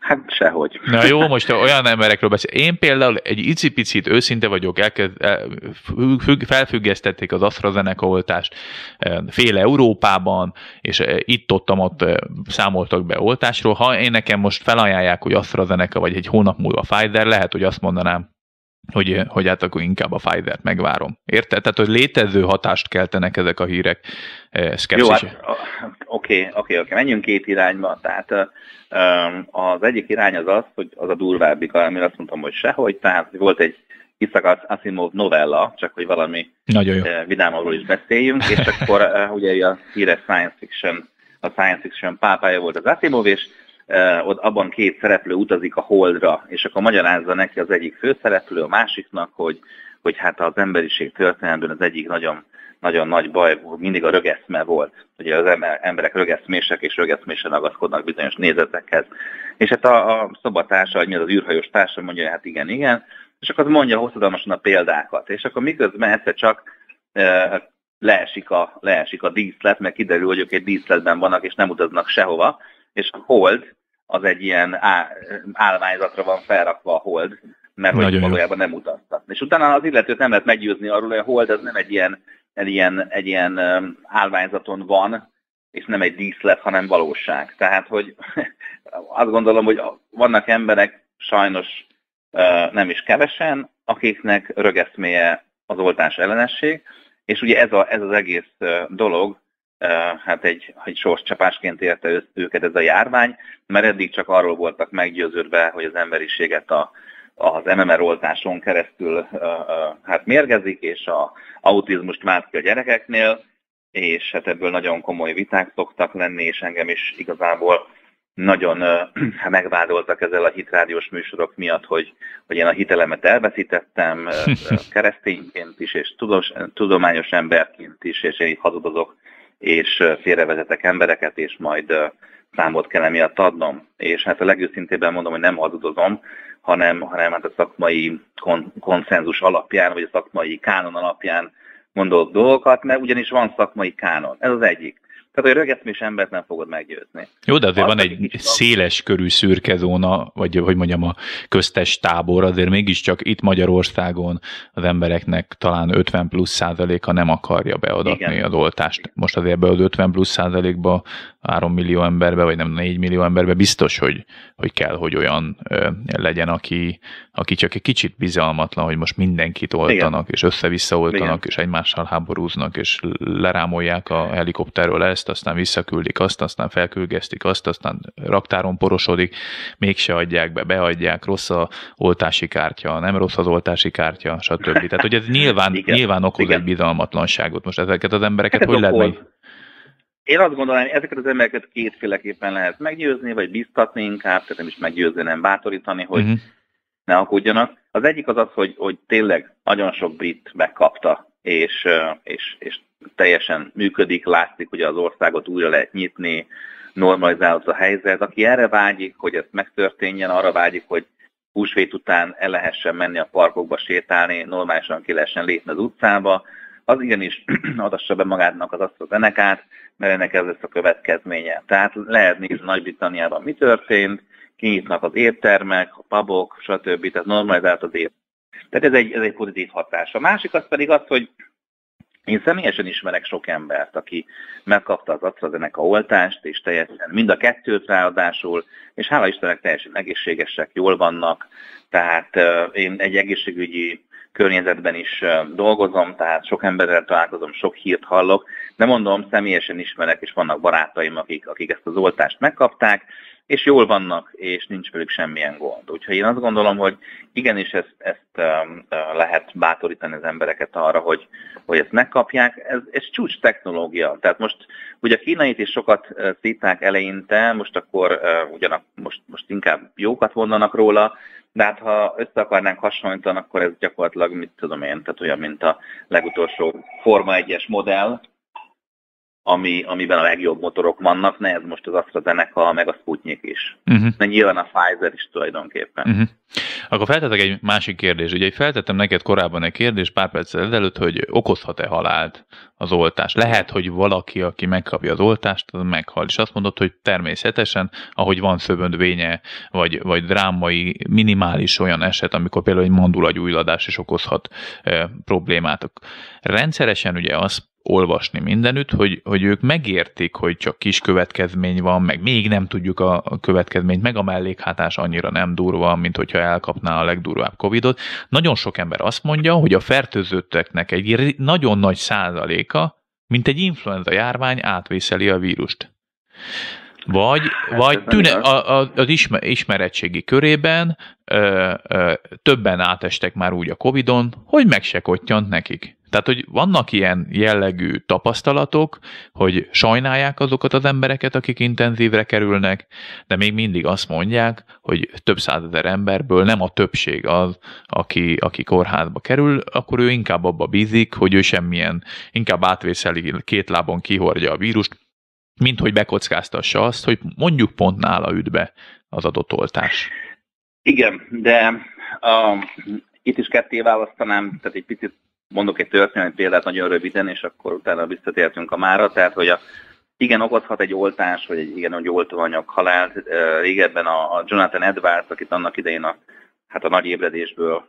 Hát sehogy. Na jó, most olyan emberekről beszél. Én például egy icipicit őszinte vagyok, elkezd, függ, felfüggesztették az AstraZeneca oltást fél Európában, és itt-ott ott számoltak be oltásról. Ha én nekem most felajánlják, hogy AstraZeneca vagy egy hónap múlva Pfizer, lehet, hogy azt mondanám, hogy, hogy hát akkor inkább a Pfizer-t megvárom. Érted? Tehát, hogy létező hatást keltenek ezek a hírek. Jó, hát, oké, oké, oké, menjünk két irányba. Tehát az egyik irány az az, hogy az a durvábbik, amire azt mondtam, hogy sehogy, tehát volt egy Isaac Asimov novella, csak hogy valami Nagyon jó. vidámról is beszéljünk, és akkor *laughs* ugye a híres science fiction, a science fiction pápája volt az Asimov, és ott abban két szereplő utazik a Holdra, és akkor magyarázza neki az egyik főszereplő a másiknak, hogy, hogy hát az emberiség történelmben az egyik nagyon, nagyon nagy baj mindig a rögeszme volt. Ugye az emberek rögeszmések és rögeszmésen agaszkodnak bizonyos nézetekhez. És hát a, a szobatársa, az űrhajós társa mondja, hogy hát igen, igen, és akkor mondja hosszadalmasan a példákat. És akkor miközben egyszer csak e, leesik a, leesik a díszlet, mert kiderül, hogy ők egy díszletben vannak, és nem utaznak sehova, és a hold az egy ilyen állványzatra van felrakva a hold, mert hogy valójában nem utaztat. És utána az illetőt nem lehet meggyőzni arról, hogy a hold az nem egy ilyen, egy ilyen, egy ilyen állványzaton van, és nem egy díszlet, hanem valóság. Tehát, hogy *laughs* azt gondolom, hogy vannak emberek, sajnos nem is kevesen, akiknek rögeszméje az oltás ellenesség, és ugye ez, a, ez az egész dolog, hát egy, egy sorscsapásként érte őket ez a járvány, mert eddig csak arról voltak meggyőződve, hogy az emberiséget a, az MMR oltáson keresztül hát mérgezik, és a autizmust vált ki a gyerekeknél, és hát ebből nagyon komoly viták szoktak lenni, és engem is igazából nagyon *clears throat* megvádoltak ezzel a hitrádiós műsorok miatt, hogy, hogy én a hitelemet elveszítettem *laughs* keresztényként is, és tudományos emberként is, és én itt hazudozok és félrevezetek embereket, és majd számot kell emiatt adnom. És hát a legőszintébben mondom, hogy nem hazudozom, hanem, hanem hát a szakmai kon- konszenzus alapján, vagy a szakmai kánon alapján mondok dolgokat, mert ugyanis van szakmai kánon. Ez az egyik. Tehát, hogy rögeszmés embert nem fogod meggyőzni. Jó, de azért az van egy széles körű szürke zóna, vagy hogy mondjam, a köztes tábor, azért mégiscsak itt Magyarországon az embereknek talán 50 plusz százaléka nem akarja beadatni Igen. az oltást. Most azért ebbe az 50 plusz százalékba 3 millió emberbe, vagy nem 4 millió emberbe biztos, hogy, hogy kell, hogy olyan ö, legyen, aki, aki csak egy kicsit bizalmatlan, hogy most mindenkit oltanak, Igen. és össze-vissza oltanak, Igen. és egymással háborúznak, és lerámolják a helikopterről ezt, aztán visszaküldik azt, aztán felkülgesztik azt, aztán raktáron porosodik, mégse adják be, beadják, rossz a oltási kártya, nem rossz az oltási kártya, stb. Tehát, hogy ez *laughs* nyilván, Igen. nyilván okoz Igen. egy bizalmatlanságot. Most ezeket az embereket hát hogy lehet meg... Én azt gondolom, hogy ezeket az embereket kétféleképpen lehet meggyőzni, vagy biztatni inkább, tehát nem is meggyőzni, nem bátorítani, hogy uh-huh. ne akudjanak. Az egyik az az, hogy, hogy tényleg nagyon sok brit megkapta, és, és, és teljesen működik, látszik, hogy az országot újra lehet nyitni, normalizálódott a helyzet. Aki erre vágyik, hogy ez megtörténjen, arra vágyik, hogy húsvét után el lehessen menni a parkokba sétálni, normálisan ki lehessen lépni az utcába, az igenis *clears throat* adassa be magának az azt a zenekát, mert ennek ez lesz a következménye. Tehát lehet nézni Nagy-Britanniában mi történt, kinyitnak az éttermek, a pubok, stb. Tehát normalizált az élet. Tehát ez egy, ez egy pozitív hatás. A másik az pedig az, hogy én személyesen ismerek sok embert, aki megkapta az AstraZeneca oltást, és teljesen mind a kettőt ráadásul, és hála Istennek teljesen egészségesek, jól vannak, tehát én egy egészségügyi környezetben is dolgozom, tehát sok emberrel találkozom, sok hírt hallok, de mondom, személyesen ismerek, és vannak barátaim, akik, akik ezt az oltást megkapták, és jól vannak, és nincs velük semmilyen gond. Úgyhogy én azt gondolom, hogy igenis ezt, ezt um, uh, lehet bátorítani az embereket arra, hogy, hogy ezt megkapják. Ez, ez csúcs technológia. Tehát most ugye a kínait is sokat uh, szíták eleinte, most akkor uh, ugyanak most, most inkább jókat mondanak róla, de hát ha össze akarnánk hasonlítani, akkor ez gyakorlatilag, mit tudom én, tehát olyan, mint a legutolsó Forma 1-es modell, ami, amiben a legjobb motorok vannak, ne ez most az AstraZeneca, meg a Sputnik is. Uh-huh. De nyilván a Pfizer is tulajdonképpen. Uh-huh. Akkor feltetek egy másik kérdés. Ugye feltettem neked korábban egy kérdés pár perccel ezelőtt, hogy okozhat-e halált az oltás. Lehet, hogy valaki, aki megkapja az oltást, az meghal. És azt mondod, hogy természetesen, ahogy van szövöndvénye, vagy, vagy drámai, minimális olyan eset, amikor például egy mandulagyújladás is okozhat e, problémát. Rendszeresen ugye azt olvasni mindenütt, hogy, hogy ők megértik, hogy csak kis következmény van, meg még nem tudjuk a, a következményt, meg a mellékhátás annyira nem durva, mint hogyha elkapná a legdurvább Covidot. Nagyon sok ember azt mondja, hogy a fertőzötteknek egy nagyon nagy százaléka, mint egy influenza járvány átvészeli a vírust. Vagy, vagy tüne, a, a, az ismer, ismeretségi körében ö, ö, többen átestek már úgy a Covidon, hogy meg se kottyant nekik. Tehát, hogy vannak ilyen jellegű tapasztalatok, hogy sajnálják azokat az embereket, akik intenzívre kerülnek, de még mindig azt mondják, hogy több százezer emberből nem a többség az, aki, aki kórházba kerül, akkor ő inkább abba bízik, hogy ő semmilyen, inkább átvészeli, két lábon kihordja a vírust, mint hogy bekockáztassa azt, hogy mondjuk pont nála üt be az adott oltás. Igen, de uh, itt is ketté választanám, tehát egy picit mondok egy történelmi példát nagyon röviden, és akkor utána visszatértünk a mára, tehát hogy a, igen, okozhat egy oltás, vagy egy igen, hogy oltóanyag halált. Régebben a, a Jonathan Edwards, akit annak idején a, hát a nagy ébredésből,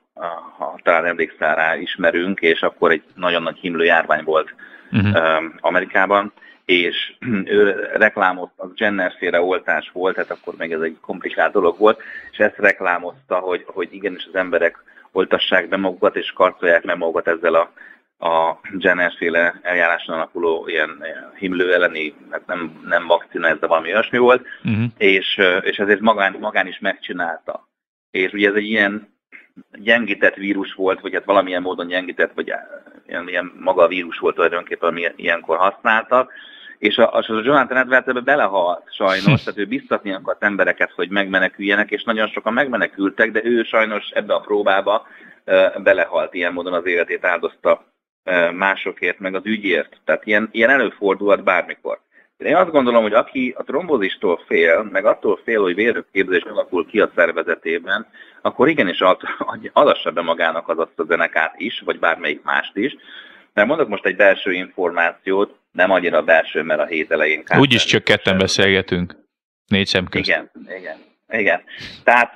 ha talán emlékszel rá, ismerünk, és akkor egy nagyon nagy himlő járvány volt uh-huh. Amerikában, és *clears throat* ő reklámozta, az Jenner féle oltás volt, tehát akkor még ez egy komplikált dolog volt, és ezt reklámozta, hogy, hogy igenis az emberek oltassák be magukat, és karcolják meg magukat ezzel a, a Jenner-féle eljáráson alakuló ilyen himlő elleni, hát nem, nem vakcina, ez de valami olyasmi volt, uh-huh. és, és ezért magán, magán is megcsinálta. És ugye ez egy ilyen gyengített vírus volt, vagy hát valamilyen módon gyengített, vagy ilyen, ilyen maga a vírus volt tulajdonképpen, ami ilyenkor használtak, és a, a Jonathan Edwards ebbe belehalt sajnos, tehát ő biztatni akart embereket, hogy megmeneküljenek, és nagyon sokan megmenekültek, de ő sajnos ebbe a próbába belehalt, ilyen módon az életét áldozta másokért, meg az ügyért. Tehát ilyen, ilyen előfordulhat bármikor. Én azt gondolom, hogy aki a trombózistól fél, meg attól fél, hogy vérőképzés alakul ki a szervezetében, akkor igenis adassa be magának az azt a zenekát is, vagy bármelyik mást is, mert mondok most egy belső információt, nem annyira belső, mert a hét elején... Úgyis csak ketten beszélgetünk. Négy szem közt. Igen, igen. Igen. Tehát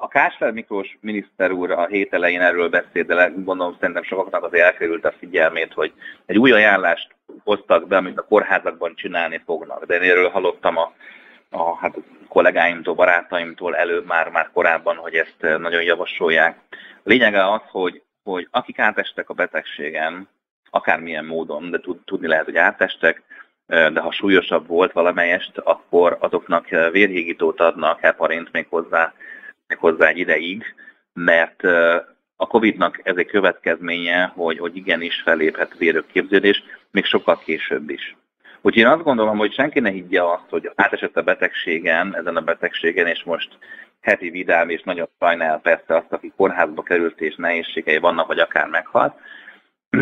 a Kásler Miklós miniszter úr a hét elején erről beszélt, de gondolom szerintem sokaknak azért elkerült a figyelmét, hogy egy új ajánlást hoztak be, amit a kórházakban csinálni fognak. De én erről hallottam a, a hát, kollégáimtól, barátaimtól előbb már, már korábban, hogy ezt nagyon javasolják. A lényege az, hogy, hogy akik átestek a betegségen, akármilyen módon, de tudni lehet, hogy átestek, de ha súlyosabb volt valamelyest, akkor azoknak vérhígítót adnak, heparint még hozzá, még hozzá egy ideig, mert a Covid-nak ez egy következménye, hogy, hogy igenis feléphet vérökképződés, még sokkal később is. Úgyhogy én azt gondolom, hogy senki ne higgye azt, hogy átesett a betegségen, ezen a betegségen, és most heti vidám, és nagyon sajnál persze azt, aki kórházba került, és nehézségei vannak, vagy akár meghalt,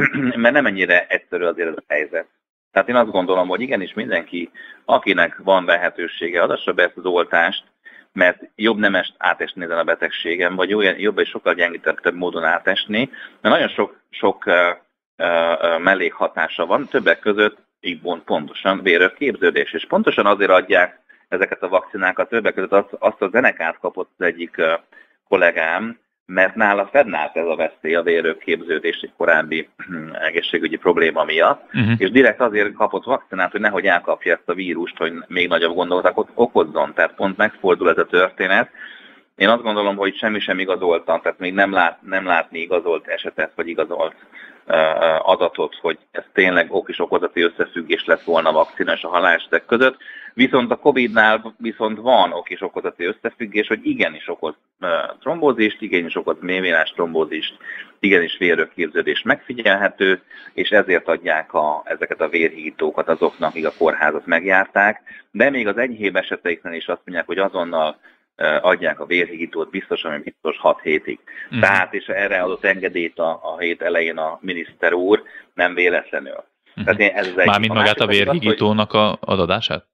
*clears throat* mert nem ennyire egyszerű azért ez a helyzet. Tehát én azt gondolom, hogy igenis mindenki, akinek van lehetősége, adassa be ezt az oltást, mert jobb nem átesni ezen a betegségen, vagy jobb és sokkal gyengítettebb módon átesni, mert nagyon sok, sok mellékhatása van, többek között így pontosan vérök képződés, és pontosan azért adják ezeket a vakcinákat, többek között azt, azt a zenekát kapott az egyik uh, kollégám, mert nála fennállt ez a veszély a vérőképződés egy korábbi egészségügyi probléma miatt, uh-huh. és direkt azért kapott vakcinát, hogy nehogy elkapja ezt a vírust, hogy még nagyobb gondolatot okozzon. Tehát pont megfordul ez a történet. Én azt gondolom, hogy semmi sem igazoltam, tehát még nem, lát, nem látni igazolt esetet, vagy igazolt adatot, hogy ez tényleg ok és okozati összefüggés lett volna a vakcina és a halálesetek között. Viszont a Covid-nál viszont van ok és okozati összefüggés, hogy igenis okoz trombózist, igenis okoz mélyvérás trombózist, igenis vérrökképződés megfigyelhető, és ezért adják a, ezeket a vérhítókat azoknak, akik a kórházat megjárták, de még az enyhébb eseteiknél is azt mondják, hogy azonnal adják a vérhigítót biztosan, hogy biztos 6 hétig. Uh-huh. Tehát, és erre adott engedélyt a, a hét elején a miniszter úr, nem véletlenül. Uh-huh. Tehát ez az Mármint magát a vérhigítónak a, az adását?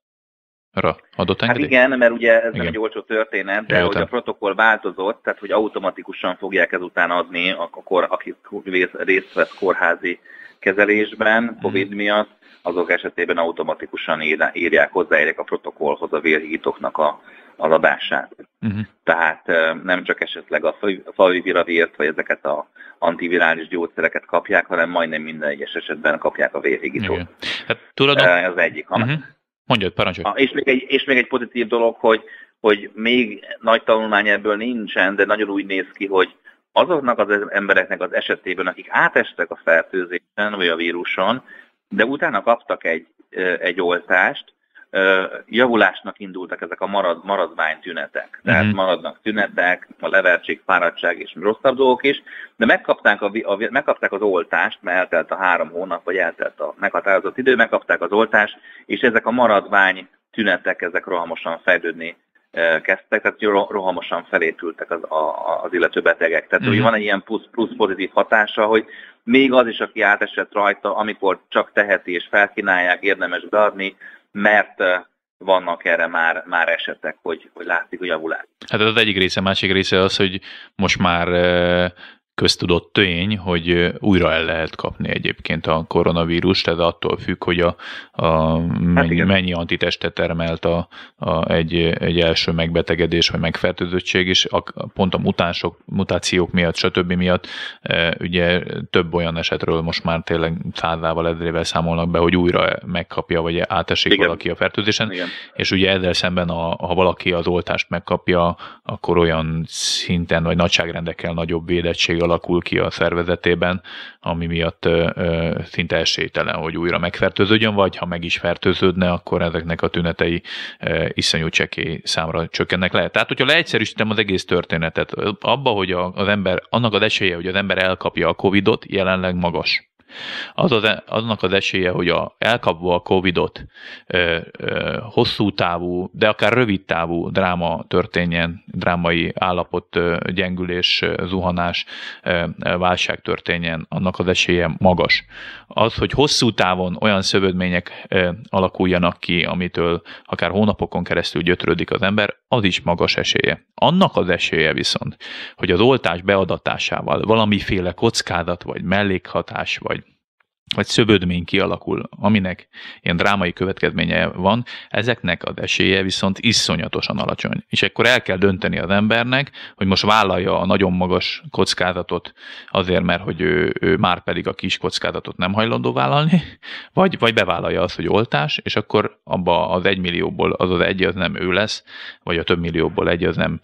Ra adott engedély? Hát igen, mert ugye ez igen. nem egy olcsó történet, de hogy a protokoll változott, tehát hogy automatikusan fogják ezután adni, akkor, akik részt vesz kórházi kezelésben mhm. COVID miatt, azok esetében automatikusan írják, hozzáérják a protokollhoz a vérhítóknak a, az adását. Uh-huh. Tehát nem csak esetleg a favipiravírt, vagy ezeket a antivirális gyógyszereket kapják, hanem majdnem minden egyes esetben kapják a vérhígítót. Hát, tulajdon... Ez egyik. Uh-huh. Mondjad, parancsolj. És még, egy, és még egy pozitív dolog, hogy, hogy még nagy tanulmány ebből nincsen, de nagyon úgy néz ki, hogy azoknak az embereknek az esetében, akik átestek a fertőzésen vagy a víruson, de utána kaptak egy, egy oltást, javulásnak indultak ezek a marad, maradvány tünetek. Tehát uh-huh. maradnak tünetek, a levertség, fáradtság és rosszabb dolgok is, de megkapták, a, a, megkapták az oltást, mert eltelt a három hónap, vagy eltelt a meghatározott idő, megkapták az oltást, és ezek a maradvány tünetek, ezek rohamosan fejlődni kezdtek, tehát rohamosan felépültek az, a, az illető betegek. Tehát uh-huh. van egy ilyen plusz, plusz pozitív hatása, hogy még az is, aki átesett rajta, amikor csak teheti és felkínálják, érdemes beadni, mert vannak erre már, már esetek, hogy, hogy látszik a javulás. Hát ez az egyik része, másik része az, hogy most már köztudott tény, hogy újra el lehet kapni egyébként a koronavírus, tehát attól függ, hogy a, a mennyi, hát mennyi antitestet termelt a, a, egy, egy első megbetegedés vagy megfertőzöttség, és a, pont a mutánsok, mutációk miatt, stb. miatt e, ugye több olyan esetről most már tényleg százával, ezrével számolnak be, hogy újra megkapja, vagy átesik Igen. valaki a fertőzésen, Igen. és ugye ezzel szemben, a, ha valaki az oltást megkapja, akkor olyan szinten vagy nagyságrendekkel nagyobb védettség alakul ki a szervezetében, ami miatt szinte esélytelen, hogy újra megfertőződjön, vagy ha meg is fertőződne, akkor ezeknek a tünetei iszonyú csekély számra csökkennek lehet. Tehát, hogyha leegyszerűsítem az egész történetet, abba, hogy az ember, annak az esélye, hogy az ember elkapja a Covid-ot, jelenleg magas az az, e, aznak az esélye, hogy a, elkapva a Covid-ot ö, ö, hosszú távú, de akár rövid távú dráma történjen, drámai állapot, ö, gyengülés, zuhanás, ö, válság történjen, annak az esélye magas. Az, hogy hosszú távon olyan szövődmények ö, alakuljanak ki, amitől akár hónapokon keresztül gyötrődik az ember, az is magas esélye. Annak az esélye viszont, hogy az oltás beadatásával valamiféle kockázat, vagy mellékhatás, vagy vagy szövődmény kialakul, aminek ilyen drámai következménye van, ezeknek az esélye viszont iszonyatosan alacsony. És akkor el kell dönteni az embernek, hogy most vállalja a nagyon magas kockázatot azért, mert hogy ő, ő már pedig a kis kockázatot nem hajlandó vállalni, vagy, vagy bevállalja azt, hogy oltás, és akkor abba az egy millióból az az egy az nem ő lesz, vagy a több millióból egy az nem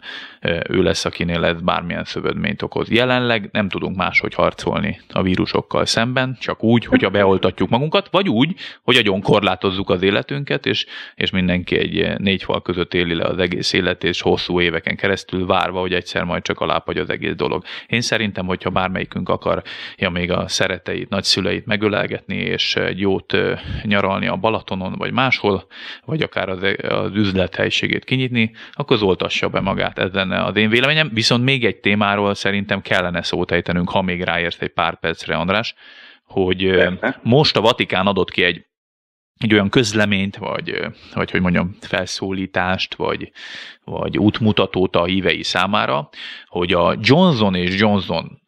ő lesz, akinél ez bármilyen szövődményt okoz. Jelenleg nem tudunk máshogy harcolni a vírusokkal szemben, csak úgy, hogyha beoltatjuk magunkat, vagy úgy, hogy agyon korlátozzuk az életünket, és, és mindenki egy négy fal között éli le az egész életét, és hosszú éveken keresztül várva, hogy egyszer majd csak alápagy az egész dolog. Én szerintem, hogyha bármelyikünk akarja még a szereteit, nagyszüleit megölelgetni, és egy jót nyaralni a Balatonon, vagy máshol, vagy akár az, az üzlethelyiségét kinyitni, akkor az oltassa be magát. Ez lenne az én véleményem. Viszont még egy témáról szerintem kellene szót ejtenünk, ha még ráérsz egy pár percre, András, hogy Persze. most a Vatikán adott ki egy egy olyan közleményt, vagy, vagy hogy mondjam, felszólítást, vagy, vagy útmutatót a hívei számára, hogy a Johnson és Johnson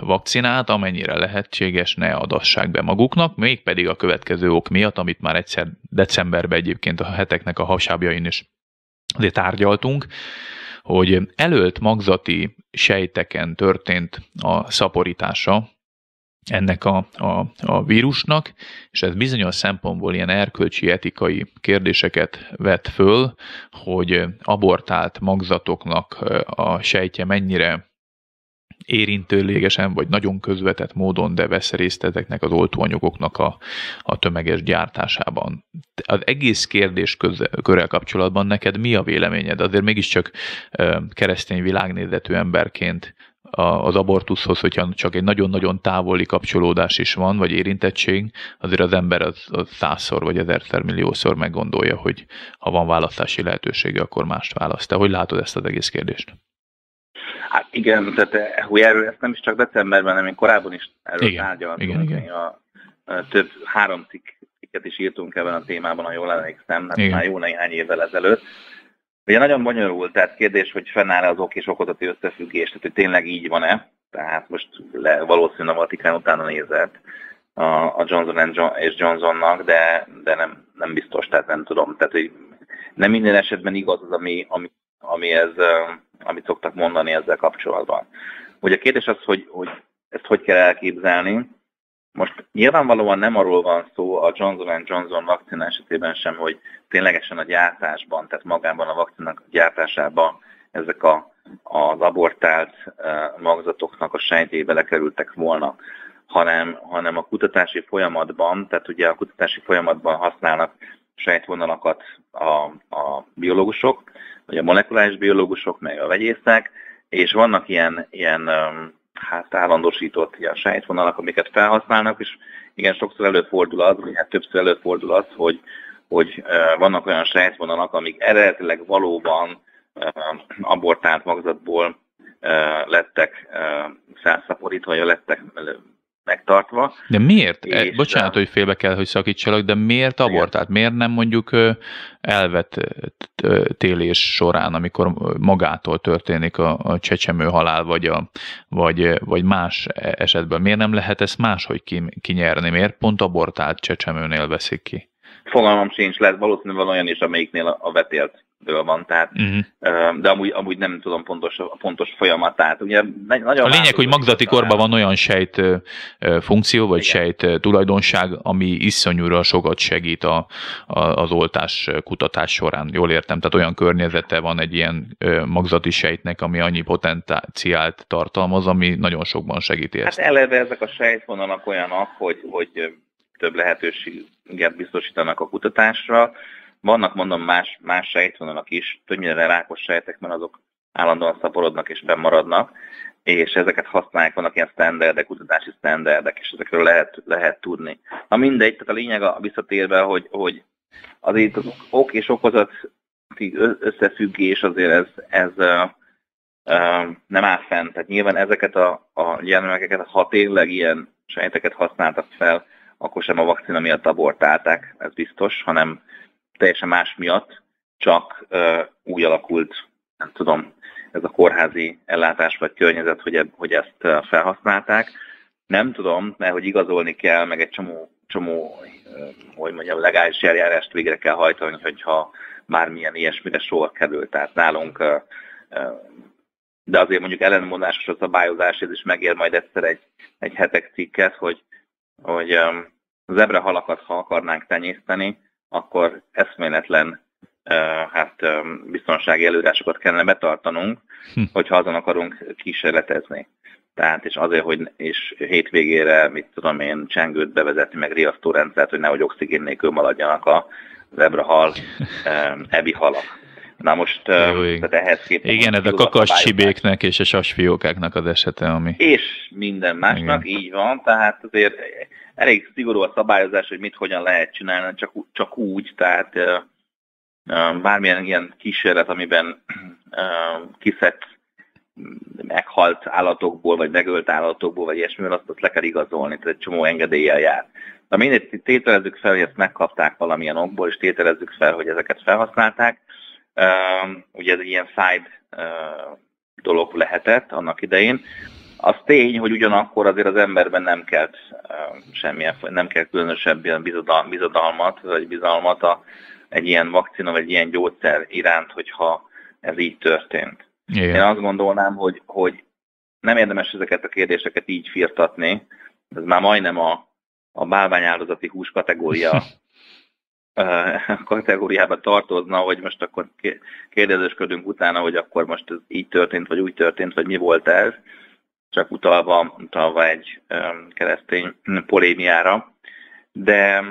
vakcinát amennyire lehetséges ne adassák be maguknak, mégpedig a következő ok miatt, amit már egyszer decemberben egyébként a heteknek a hasábjain is azért tárgyaltunk, hogy előtt magzati sejteken történt a szaporítása ennek a, a, a vírusnak, és ez bizonyos szempontból ilyen erkölcsi, etikai kérdéseket vet föl, hogy abortált magzatoknak a sejtje mennyire érintőlegesen, vagy nagyon közvetett módon, de vesz részt ezeknek az oltóanyagoknak a, a tömeges gyártásában. Az egész kérdés körrel kapcsolatban neked mi a véleményed? Azért mégiscsak keresztény világnézetű emberként az abortuszhoz, hogyha csak egy nagyon-nagyon távoli kapcsolódás is van, vagy érintettség, azért az ember az, az százszor vagy ezerszer milliószor meggondolja, hogy ha van választási lehetősége, akkor mást választ. Te hogy látod ezt az egész kérdést? Hát igen, tehát eh, hogy erről ezt nem is csak decemberben, hanem én korábban is erről igen, tárgyaltunk igen, igen. a több három cikket is írtunk ebben a témában, ha jól emlékszem, hát már jó néhány évvel ezelőtt. Ugye nagyon bonyolult, tehát kérdés, hogy fennáll az ok és okozati összefüggés, tehát hogy tényleg így van-e, tehát most le, valószínűleg a Vatikán utána nézett a, a Johnson és Johnsonnak, de, de nem, nem biztos, tehát nem tudom. Tehát, hogy nem minden esetben igaz az, ami, ami, ami ez, amit szoktak mondani ezzel kapcsolatban. Ugye a kérdés az, hogy, hogy ezt hogy kell elképzelni. Most nyilvánvalóan nem arról van szó a Johnson Johnson vakcina esetében sem, hogy ténylegesen a gyártásban, tehát magában a vakcinak gyártásában ezek a, az abortált magzatoknak a sejtjébe lekerültek volna, hanem, hanem a kutatási folyamatban, tehát ugye a kutatási folyamatban használnak sejtvonalakat a, a biológusok, vagy a molekuláris biológusok, meg a vegyészek, és vannak ilyen, ilyen hát állandósított ilyen sejtvonalak, amiket felhasználnak, és igen, sokszor előfordul az, vagy hát többször előfordul az, hogy, hogy vannak olyan sejtvonalak, amik eredetileg valóban abortált magzatból lettek felszaporítva, vagy lettek megtartva. De miért? És, e, Bocsánat, hogy félbe kell, hogy szakítsalak, de miért abortált? Miért nem mondjuk elvettélés során, amikor magától történik a, a csecsemő halál, vagy, a, vagy, vagy más e, esetben? Miért nem lehet ezt máshogy kinyerni? Miért pont abortált csecsemőnél veszik ki? Fogalmam sincs, lehet valószínűleg van olyan is, amelyiknél a vetélt ből van, tehát, uh-huh. de amúgy, amúgy nem tudom pontos, a pontos folyamatát. Ugye nagyon a lényeg, hogy magzati korban van olyan sejt funkció, vagy Igen. sejt tulajdonság, ami iszonyúra sokat segít a, a, az oltás kutatás során. Jól értem, tehát olyan környezete van egy ilyen magzati sejtnek, ami annyi potenciált tartalmaz, ami nagyon sokban segíti ezt. Hát eleve ezek a sejtvonalak olyanok, hogy, hogy több lehetőséget biztosítanak a kutatásra, vannak, mondom, más, más sejtvonalak is, többnyire rákos sejtek, mert azok állandóan szaporodnak és bemaradnak, és ezeket használják, vannak ilyen standardek, kutatási standardek, és ezekről lehet, lehet tudni. Na mindegy, tehát a lényeg a visszatérve, hogy, hogy azért az ok és okozat összefüggés azért ez, ez uh, uh, nem áll fent. Tehát nyilván ezeket a, a gyermekeket, ha tényleg ilyen sejteket használtak fel, akkor sem a vakcina miatt abortálták, ez biztos, hanem teljesen más miatt, csak uh, úgy alakult, nem tudom, ez a kórházi ellátás vagy környezet, hogy, hogy ezt felhasználták. Nem tudom, mert hogy igazolni kell, meg egy csomó, csomó hogy mondjam, legális eljárást végre kell hajtani, hogyha bármilyen ilyesmire sor kerül. Tehát nálunk, de azért mondjuk ellenmondásos a szabályozás, ez is megér majd egyszer egy, egy hetek cikket, hogy, hogy zebra halakat, ha akarnánk tenyészteni, akkor eszméletlen hát biztonsági előírásokat kellene betartanunk, hm. hogyha azon akarunk kísérletezni. Tehát, és azért, hogy és hétvégére, mit tudom én, csengőt bevezetni, meg riasztórendszert, hogy nehogy oxigén nélkül maradjanak a zebrahal, ebi halak. Na most, Jó, tehát ehhez képest... Igen, ez a kakas csibéknek és a sasfiókáknak az esete, ami... És minden másnak, Igen. így van, tehát azért elég szigorú a szabályozás, hogy mit hogyan lehet csinálni, csak, csak úgy, tehát bármilyen ilyen kísérlet, amiben kiszett meghalt állatokból, vagy megölt állatokból, vagy ilyesmivel, azt, azt le kell igazolni, tehát egy csomó engedéllyel jár. Na mindegy, tételezzük fel, hogy ezt megkapták valamilyen okból, és tételezzük fel, hogy ezeket felhasználták. Ugye ez egy ilyen side dolog lehetett annak idején. Az tény, hogy ugyanakkor azért az emberben nem kell semmilyen, nem kell különösebb ilyen bizodalmat, vagy bizalmat a, egy ilyen vakcina, vagy egy ilyen gyógyszer iránt, hogyha ez így történt. Igen. Én azt gondolnám, hogy, hogy nem érdemes ezeket a kérdéseket így firtatni, ez már majdnem a, a bálványáldozati hús kategória kategóriába tartozna, hogy most akkor kérdezősködünk utána, hogy akkor most ez így történt, vagy úgy történt, vagy mi volt ez csak utalva, utalva egy keresztény polémiára, de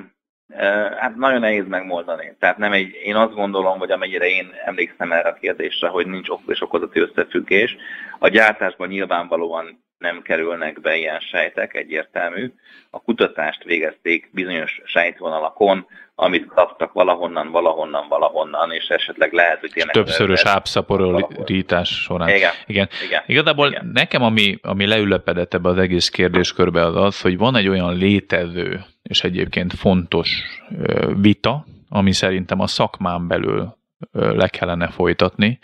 hát nagyon nehéz megmoldani. Tehát nem egy, én azt gondolom, hogy amennyire én emlékszem erre a kérdésre, hogy nincs ok és okozati összefüggés. A gyártásban nyilvánvalóan nem kerülnek be ilyen sejtek, egyértelmű. A kutatást végezték bizonyos sejtvonalakon, amit kaptak valahonnan, valahonnan, valahonnan, és esetleg lehet, hogy tényleg... Többszörös ápszaporítás során. Igen. Igen. Igen. Igazából Igen. nekem, ami, ami leülepedett ebbe az egész kérdéskörbe az az, hogy van egy olyan létező és egyébként fontos vita, ami szerintem a szakmán belül le kellene folytatni,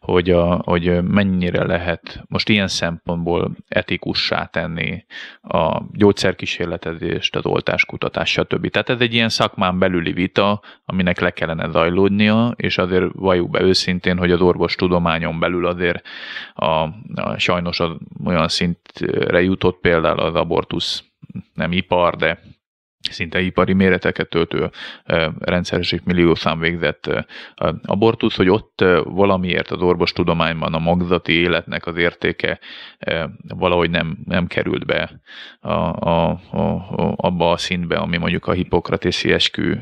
hogy, a, hogy mennyire lehet most ilyen szempontból etikussá tenni a gyógyszerkísérletezést, az oltáskutatás, stb. Tehát ez egy ilyen szakmán belüli vita, aminek le kellene zajlódnia, és azért valljuk be őszintén, hogy az orvostudományon belül azért a, a sajnos az olyan szintre jutott például az abortusz nem ipar, de szinte ipari méreteket töltő rendszeres milliószám végzett abortusz, hogy ott valamiért az orvostudományban a magzati életnek az értéke valahogy nem, nem került be a, a, a, abba a szintbe, ami mondjuk a hipokratészi eskü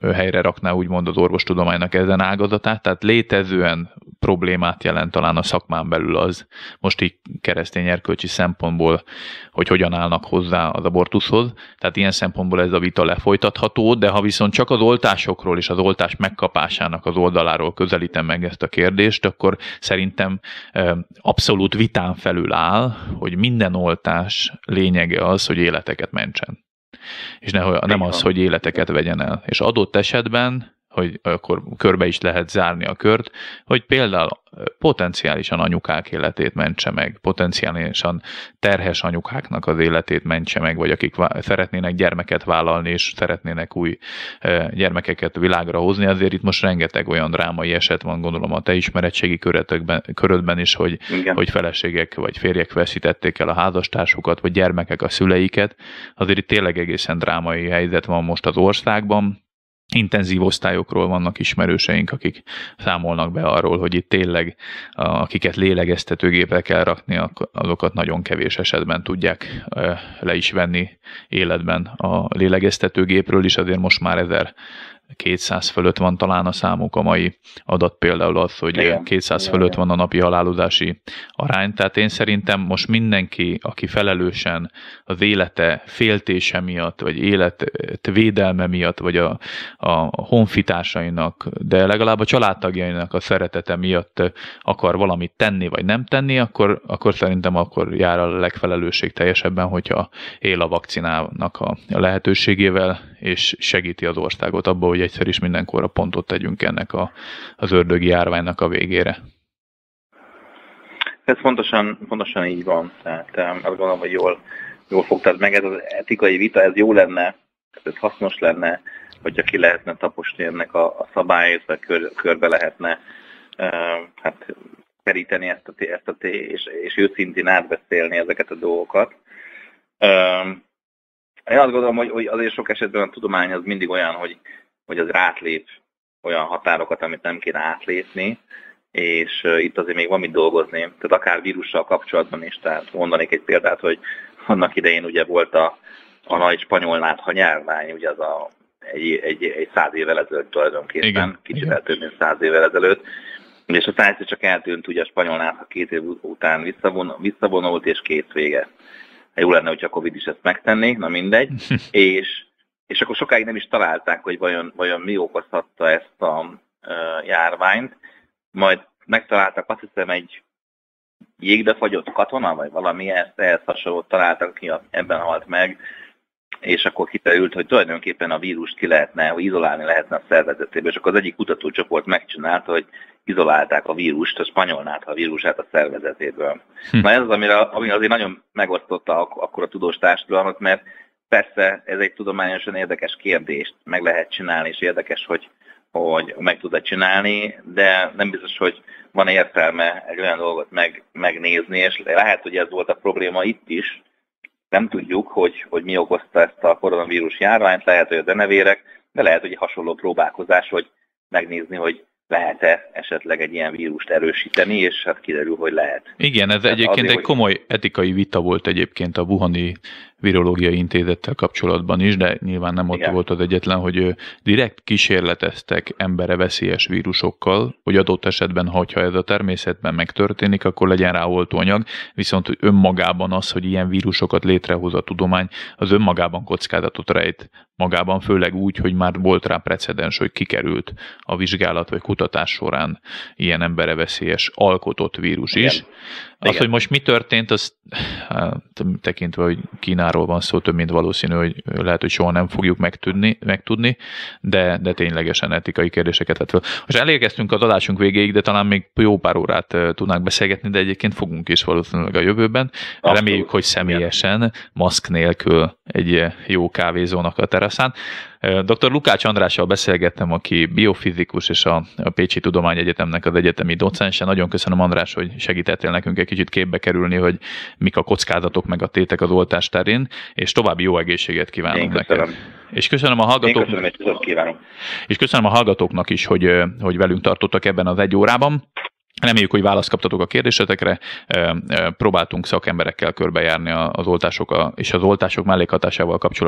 helyre rakná úgymond az orvostudománynak ezen ágazatát, tehát létezően problémát jelent talán a szakmán belül az, most így keresztény erkölcsi szempontból, hogy hogyan állnak hozzá az abortuszhoz. Tehát ilyen szempontból ez a vita lefolytatható, de ha viszont csak az oltásokról és az oltás megkapásának az oldaláról közelítem meg ezt a kérdést, akkor szerintem abszolút vitán felül áll, hogy minden oltás lényege az, hogy életeket mentsen. És ne, nem az, hogy életeket vegyen el. És adott esetben hogy akkor körbe is lehet zárni a kört, hogy például potenciálisan anyukák életét mentse meg, potenciálisan terhes anyukáknak az életét mentse meg, vagy akik szeretnének gyermeket vállalni, és szeretnének új gyermekeket világra hozni, azért itt most rengeteg olyan drámai eset van, gondolom a te ismeretségi körödben is, hogy, hogy feleségek vagy férjek veszítették el a házastársukat, vagy gyermekek a szüleiket. Azért itt tényleg egészen drámai helyzet van most az országban, intenzív osztályokról vannak ismerőseink, akik számolnak be arról, hogy itt tényleg akiket lélegeztetőgépre kell rakni, azokat nagyon kevés esetben tudják le is venni életben a lélegeztetőgépről is, azért most már ezer 200 fölött van talán a számuk, a mai adat például az, hogy igen, 200 igen, fölött igen. van a napi halálozási arány. Tehát én szerintem most mindenki, aki felelősen az élete féltése miatt, vagy élet védelme miatt, vagy a, a honfitársainak, de legalább a családtagjainak a szeretete miatt akar valamit tenni, vagy nem tenni, akkor, akkor szerintem akkor jár a legfelelősség teljesebben, hogyha él a vakcinának a lehetőségével, és segíti az országot abba, hogy egyszer is mindenkorra pontot tegyünk ennek a, az ördögi járványnak a végére. Ez pontosan, pontosan így van. Tehát azt gondolom, hogy jól, jól fogtad meg. Ez az etikai vita, ez jó lenne, ez hasznos lenne, hogyha ki lehetne taposni ennek a, a szabályt, vagy kör, körbe lehetne hát keríteni ezt a, ezt a és, és őszintén átbeszélni ezeket a dolgokat. Én azt gondolom, hogy, hogy azért sok esetben a tudomány az mindig olyan, hogy hogy az átlép olyan határokat, amit nem kéne átlépni, és itt azért még van mit dolgozni. Tehát akár vírussal kapcsolatban is, tehát mondanék egy példát, hogy annak idején ugye volt a, a nagy spanyol nátha nyelvány, ugye az a, egy, egy, egy száz évvel ezelőtt tulajdonképpen, igen, kicsivel több mint száz évvel ezelőtt, és aztán egyszer csak eltűnt ugye a spanyol nátha két év után visszavon, visszavonult, és kész vége. Jó lenne, hogyha a Covid is ezt megtenné, na mindegy. *laughs* és és akkor sokáig nem is találták, hogy vajon, vajon mi okozhatta ezt a járványt. Majd megtaláltak azt hiszem egy jégbe fagyott katona, vagy valami ezt, ehhez hasonlót találtak ki, ebben halt meg, és akkor kiderült, hogy tulajdonképpen a vírust ki lehetne, vagy izolálni lehetne a szervezetéből, és akkor az egyik kutatócsoport megcsinálta, hogy izolálták a vírust, a spanyolnát a vírusát a szervezetéből. Hm. Na ez az, amire, ami azért nagyon megosztotta akkor a tudós társadalmat, mert Persze ez egy tudományosan érdekes kérdést meg lehet csinálni, és érdekes, hogy, hogy meg tud-e csinálni, de nem biztos, hogy van értelme egy olyan dolgot meg, megnézni, és lehet, hogy ez volt a probléma itt is, nem tudjuk, hogy, hogy mi okozta ezt a koronavírus járványt, lehet, hogy a denevérek, de lehet, hogy egy hasonló próbálkozás, hogy megnézni, hogy lehet-e esetleg egy ilyen vírust erősíteni, és hát kiderül, hogy lehet. Igen, ez Tehát egyébként azért, egy komoly etikai vita volt egyébként a Wuhani Virológiai Intézettel kapcsolatban is, de nyilván nem ott Igen. volt az egyetlen, hogy direkt kísérleteztek embere veszélyes vírusokkal, hogy adott esetben, hogyha ez a természetben megtörténik, akkor legyen rá oltóanyag, viszont hogy önmagában az, hogy ilyen vírusokat létrehoz a tudomány, az önmagában kockázatot rejt magában, főleg úgy, hogy már volt rá precedens, hogy kikerült a vizsgálat vagy kutatás során ilyen embere veszélyes alkotott vírus is. Igen. Az, hogy most mi történt, az hát, tekintve, hogy Kínáról van szó, több mint valószínű, hogy lehet, hogy soha nem fogjuk megtudni, megtudni de, de ténylegesen etikai kérdéseket vett fel. Most elérkeztünk az adásunk végéig, de talán még jó pár órát tudnánk beszélgetni, de egyébként fogunk is valószínűleg a jövőben. Abszolút. Reméljük, hogy személyesen, maszk nélkül egy jó kávézónak a teraszán. Dr. Lukács Andrással beszélgettem, aki biofizikus és a, a Pécsi Tudományegyetemnek az egyetemi docense. Nagyon köszönöm, András, hogy segítettél nekünk egy kicsit képbe kerülni, hogy mik a kockázatok meg a tétek az oltás terén, és további jó egészséget kívánok Én neked. És köszönöm a hallgatóknak. Én köszönöm, kívánom. És köszönöm a hallgatóknak is, hogy, hogy velünk tartottak ebben az egy órában. Reméljük, hogy választ kaptatok a kérdésetekre. Próbáltunk szakemberekkel körbejárni az oltások és az oltások mellékhatásával kapcsolatban